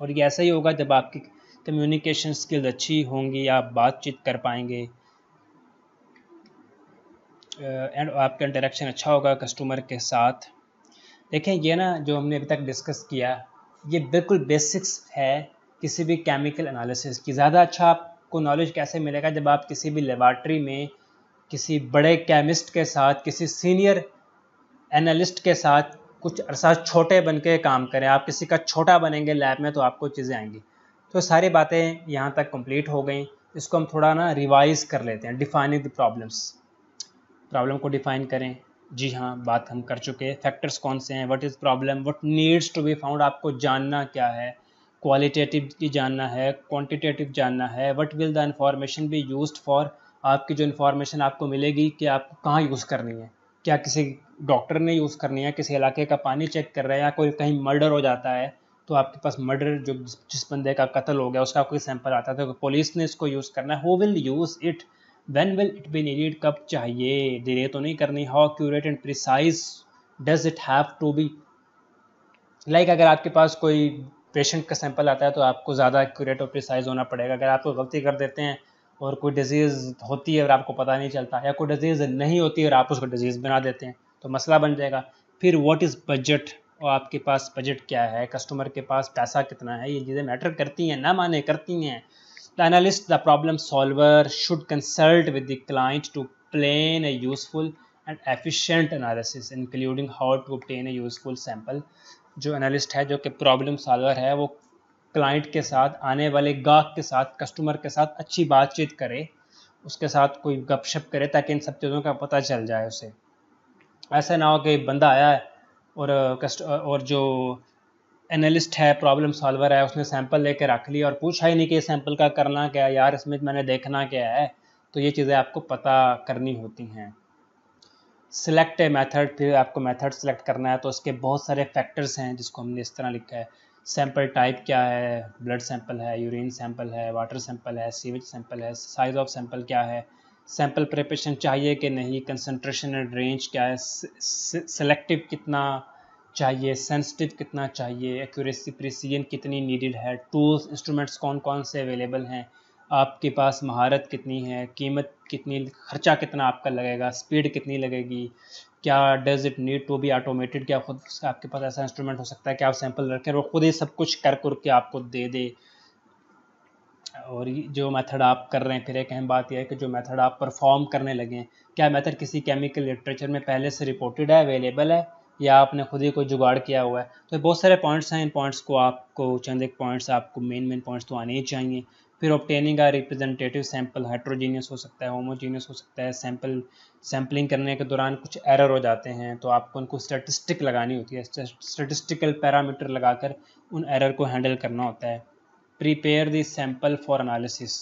और ये ऐसा ही होगा जब आपकी कम्युनिकेशन स्किल्स अच्छी होंगी, आप बातचीत कर पाएँगे। एंड आपका इंटरेक्शन अच्छा होगा कस्टमर के साथ। देखें, ये ना जो हमने अभी तक डिस्कस किया, ये बिल्कुल बेसिक्स है किसी भी केमिकल एनालिसिस की। ज़्यादा अच्छा आपको नॉलेज कैसे मिलेगा जब आप किसी भी लेबार्ट्री में किसी बड़े केमिस्ट के साथ, किसी सीनियर एनालिस्ट के साथ कुछ अरसा छोटे बन के काम करें। आप किसी का छोटा बनेंगे लैब में तो आपको चीज़ें आएँगी। तो सारी बातें यहाँ तक कंप्लीट हो गई। इसको हम थोड़ा ना रिवाइज कर लेते हैं। डिफाइनिंग द प्रॉब्लम्स प्रॉब्लम को डिफाइन करें। जी हाँ बात हम कर चुके हैं। फैक्टर्स कौन से हैं? What is problem what needs to be found आपको जानना क्या है? क्वालिटेटिव की जानना है क्वांटिटेटिव जानना है। What will the information be used for आपकी जो इन्फॉर्मेशन आपको मिलेगी कि आपको कहाँ यूज़ करनी है? क्या किसी डॉक्टर ने यूज़ करनी है, किसी इलाके का पानी चेक कर रहे हैं या कोई कहीं मर्डर हो जाता है तो आपके पास मर्डर जो जिस बंदे का कत्ल हो गया, उसका कोई सैंपल आता है तो पुलिस ने इसको यूज़ करना है। Who will use it when will it be needed कब चाहिए? देर तो नहीं करनी। How accurate and precise does it have to be like अगर आपके पास कोई पेशेंट का सैंपल आता है तो आपको ज़्यादा एक्यूरेट और प्रिसाइज होना पड़ेगा। अगर आप गलती कर देते हैं और कोई डिज़ीज़ होती है और आपको पता नहीं चलता, या कोई डिज़ीज़ नहीं होती और आप उसको डिज़ीज़ बना देते हैं तो मसला बन जाएगा। फिर वॉट इज़ बजट और आपके पास बजट क्या है? कस्टमर के पास पैसा कितना है? ये चीज़ें मैटर करती हैं, ना माने करती हैं। The analyst the problem solver should consult with the client to plan a useful and efficient analysis including how to obtain a useful sample जो एनालिस्ट है, जो कि प्रॉब्लम सॉल्वर है, वो क्लाइंट के साथ, आने वाले गाहक के साथ कस्टमर के साथ अच्छी बातचीत करे, उसके साथ कोई गपशप करे, ताकि इन सब चीज़ों का पता चल जाए उसे। ऐसा ना हो कि बंदा आया है और कस्ट और जो एनालिस्ट है प्रॉब्लम सॉल्वर है, उसने सैंपल लेके रख लिया और पूछा ही नहीं कि सैंपल का करना क्या है, यार इसमें मैंने देखना क्या है? तो ये चीज़ें आपको पता करनी होती हैं। सिलेक्ट ए मैथड फिर आपको मैथड सेलेक्ट करना है तो उसके बहुत सारे फैक्टर्स हैं जिसको हमने इस तरह लिखा है। सैंपल टाइप क्या है? ब्लड सैंपल है यूरिन सैंपल है वाटर सैंपल है सीवेज सैंपल है साइज़ ऑफ़ सैंपल क्या है? सैंपल प्रिपरेशन चाहिए कि नहीं कंसनट्रेशन एंड रेंज क्या है सेलेक्टिव कितना चाहिए सेंसिटिव कितना चाहिए एक्यूरेसी प्रिसीजन कितनी नीडेड है टूल्स इंस्ट्रूमेंट्स कौन कौन से अवेलेबल हैं, आपके पास महारत कितनी है, कीमत कितनी, खर्चा कितना आपका लगेगा स्पीड कितनी लगेगी, क्या does it need to be automated क्या खुद आपके पास ऐसा इंस्ट्रूमेंट हो सकता है कि आप सैंपल रखें और खुद ही सब कुछ कर कर के आपको दे दे। और जो मेथड आप कर रहे हैं, फिर एक अहम बात यह है कि जो मेथड आप परफॉर्म करने लगे हैं, क्या मेथड किसी केमिकल लिटरेचर में पहले से रिपोर्टेड है अवेलेबल है, या आपने खुद ही कोई जुगाड़ किया हुआ है? तो बहुत सारे पॉइंट्स हैं, इन पॉइंट्स को आपको, चंद एक पॉइंट्स आपको मेन मेन पॉइंट्स तो आने ही चाहिए। फिर ऑप्टेनिंग का रिप्रेजेंटेटिव सैंपल हाइड्रोजीनियस हो सकता है होमोजीनियस हो सकता है सैंपल सैम्पलिंग करने के दौरान कुछ एरर हो जाते हैं तो आपको उनको स्टेटिस्टिक लगानी होती है। स्टेटिस्टिकल पैरामीटर लगाकर उन एरर को हैंडल करना होता है। Prepare the sample for analysis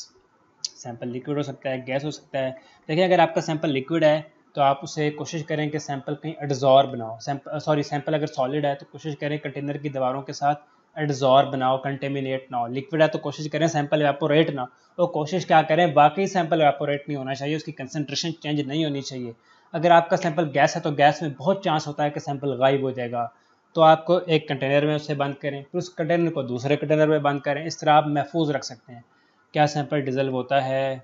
sample liquid हो सकता है गैस हो सकता है। देखिए, अगर आपका सैंपल लिक्विड है तो आप उसे कोशिश करें कि सैंपल कहीं एडजॉर्ब बनाओ। सॉरी सैंपल अगर सॉलिड है तो कोशिश करें कंटेनर की दीवारों के साथ एडजॉर्ब बनाओ कंटेमिनेट ना हो। लिक्विड है तो कोशिश करें सैंपल वेपोरेट ना तो कोशिश क्या करें बाकी सैंपल वेपोरेट नहीं होना चाहिए, उसकी कंसनट्रेशन चेंज नहीं होनी चाहिए। अगर आपका सैंपल गैस है तो गैस में बहुत चांस होता है कि सैंपल गायब हो जाएगा। तो आपको एक कंटेनर में उसे बंद करें, फिर उस कंटेनर को दूसरे कंटेनर में बंद करें। इस तरह आप महफूज रख सकते हैं। क्या सैंपल डिजल्व होता है?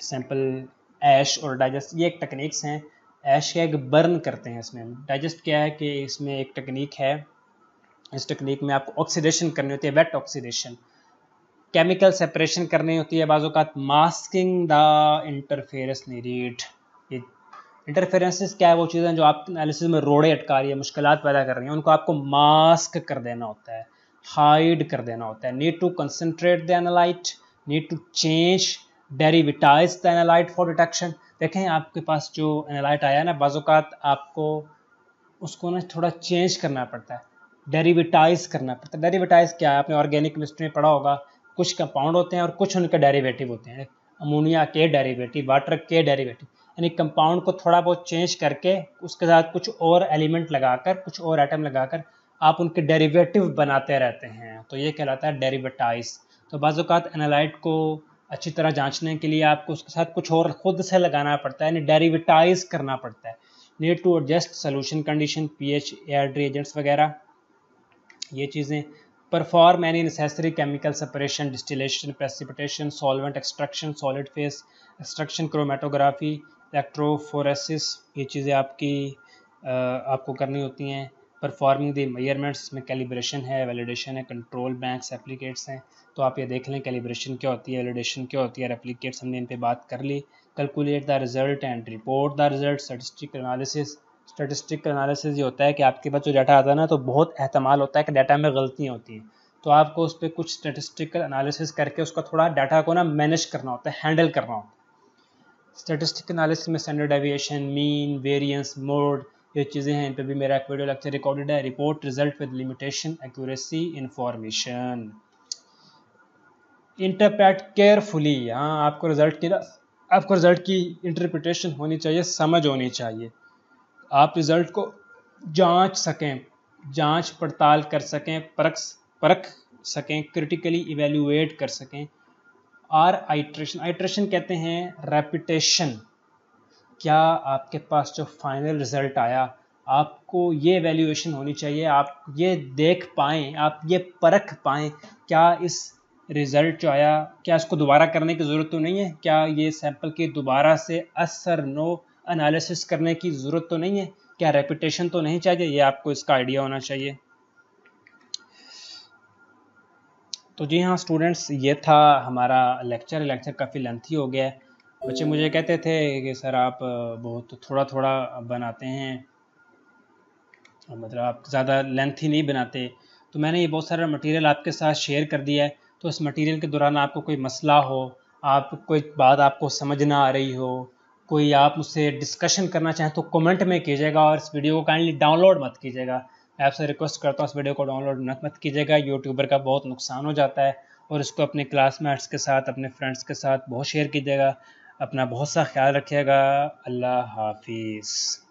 सैंपल ऐश और डाइजेस्ट ये एक टेक्निक्स हैं। ऐश का एक बर्न करते हैं इसमें। डाइजेस्ट क्या है कि इसमें एक टेक्निक है। इस टेक्निक में आपको ऑक्सीडेशन करनी होती है वेट ऑक्सीडेशन केमिकल सेपरेशन करनी होती है। बाजू का मास्किंग द इंटरफेरेंस नीड ये इंटरफेरेंसेस क्या है वो चीज़ें जो आप एनालिसिस में रोड़े अटका रही है मुश्किल पैदा कर रही हैं, उनको आपको मास्क कर देना होता है हाइड कर देना होता है। Need to concentrate the analyte need to change derivatise the analyte for detection देखें, आपके पास जो एनालाइट आया ना बाज़ात आपको उसको ना थोड़ा चेंज करना पड़ता है डेरिवेटाइज करना पड़ता है। डेरिवेटाइज क्या है? आपने ऑर्गेनिक केमिस्ट्री में पढ़ा होगा, कुछ कंपाउंड होते हैं और कुछ उनके डेरिवेटिव होते हैं। अमोनिया के डेरिवेटिव वाटर के डेरिवेटिव यानी कंपाउंड को थोड़ा बहुत चेंज करके, उसके साथ कुछ और एलिमेंट लगाकर, कुछ और आइटम लगाकर, आप उनके डेरिवेटिव बनाते रहते हैं। तो ये कहलाता है डेरिवेटाइज तो बाज़ात एनालाइट को अच्छी तरह जांचने के लिए आपको उसके साथ कुछ और खुद से लगाना पड़ता है, यानी डेरिवेटाइज करना पड़ता है। Need to adjust solution condition pH air reagents वगैरह, ये चीज़ें perform any necessary chemical separation distillation precipitation solvent extraction solid phase extraction chromatography electrophoresis ये चीज़ें आपकी आपको करनी होती हैं। परफॉर्मिंग द मेयरमेंट्स में कैलिब्रेशन है वैलिडेशन है कंट्रोल बैंक्स एप्लीकेट्स हैं। तो आप ये देख लें कैलिब्रेशन क्या होती है वैलिडेशन क्या होती है एप्लीकेट्स हमने इन पर बात कर ली। Calculate the result and report the result statistic analysis statistic analysis ये होता है कि आपके पास जो डाटा आता है ना तो बहुत अहतमाल होता है कि डाटा में गलतियाँ होती हैं। तो आपको उस पर कुछ स्टेटिस्टिकल एनालिसिस करके उसका थोड़ा डाटा को ना मैनेज करना होता है हैंडल करना होता है। स्टेटिस्टिक एनालिसिस में standard deviation mean variance mode ये चीज़ें हैं इन पर भी मेरा एक वीडियो लेक्चर रिकॉर्डेड है। Report result with limitation accuracy information interpret carefully हाँ आपको रिज़ल्ट की आपको रिज़ल्ट की इंटरप्रिटेशन होनी चाहिए, समझ होनी चाहिए। आप रिज़ल्ट को जाँच सकें, जाँच पड़ताल कर सकें, परख परख सकें क्रिटिकली इवेल्युएट कर सकें। आर आइट्रेशन आइट्रेशन कहते हैं रेपिटेशन क्या आपके पास जो फाइनल रिज़ल्ट आया, आपको ये वैल्यूएशन होनी चाहिए, आप ये देख पाएँ, आप ये परख पाएँ, क्या इस रिज़ल्ट जो आया, क्या इसको दोबारा करने की ज़रूरत तो नहीं है? क्या ये सैंपल की दोबारा से असर नो एनालिसिस करने की ज़रूरत तो नहीं है? क्या रेपिटेशन तो नहीं चाहिए? ये आपको इसका आइडिया होना चाहिए। तो जी हाँ स्टूडेंट्स ये था हमारा लेक्चर लेक्चर काफ़ी लेंथी हो गया है। बच्चे मुझे कहते थे कि, सर, आप बहुत थोड़ा थोड़ा बनाते हैं। मतलब आप ज़्यादा लेंथी नहीं बनाते। तो मैंने ये बहुत सारा मटेरियल आपके साथ शेयर कर दिया है। तो इस मटेरियल के दौरान आपको कोई मसला हो, आप, कोई बात आपको समझ ना आ रही हो, कोई आप मुझसे डिस्कशन करना चाहें तो कमेंट में कीजिएगा और इस वीडियो को काइंडली डाउनलोड मत कीजिएगा। आपसे रिक्वेस्ट करता हूँ, इस वीडियो को डाउनलोड मत मत कीजिएगा। यूट्यूबर का बहुत नुकसान हो जाता है और इसको अपने क्लासमेट्स के साथ, अपने फ्रेंड्स के साथ बहुत शेयर कीजिएगा। अपना बहुत सा ख्याल रखिएगा। अल्लाह हाफिज़।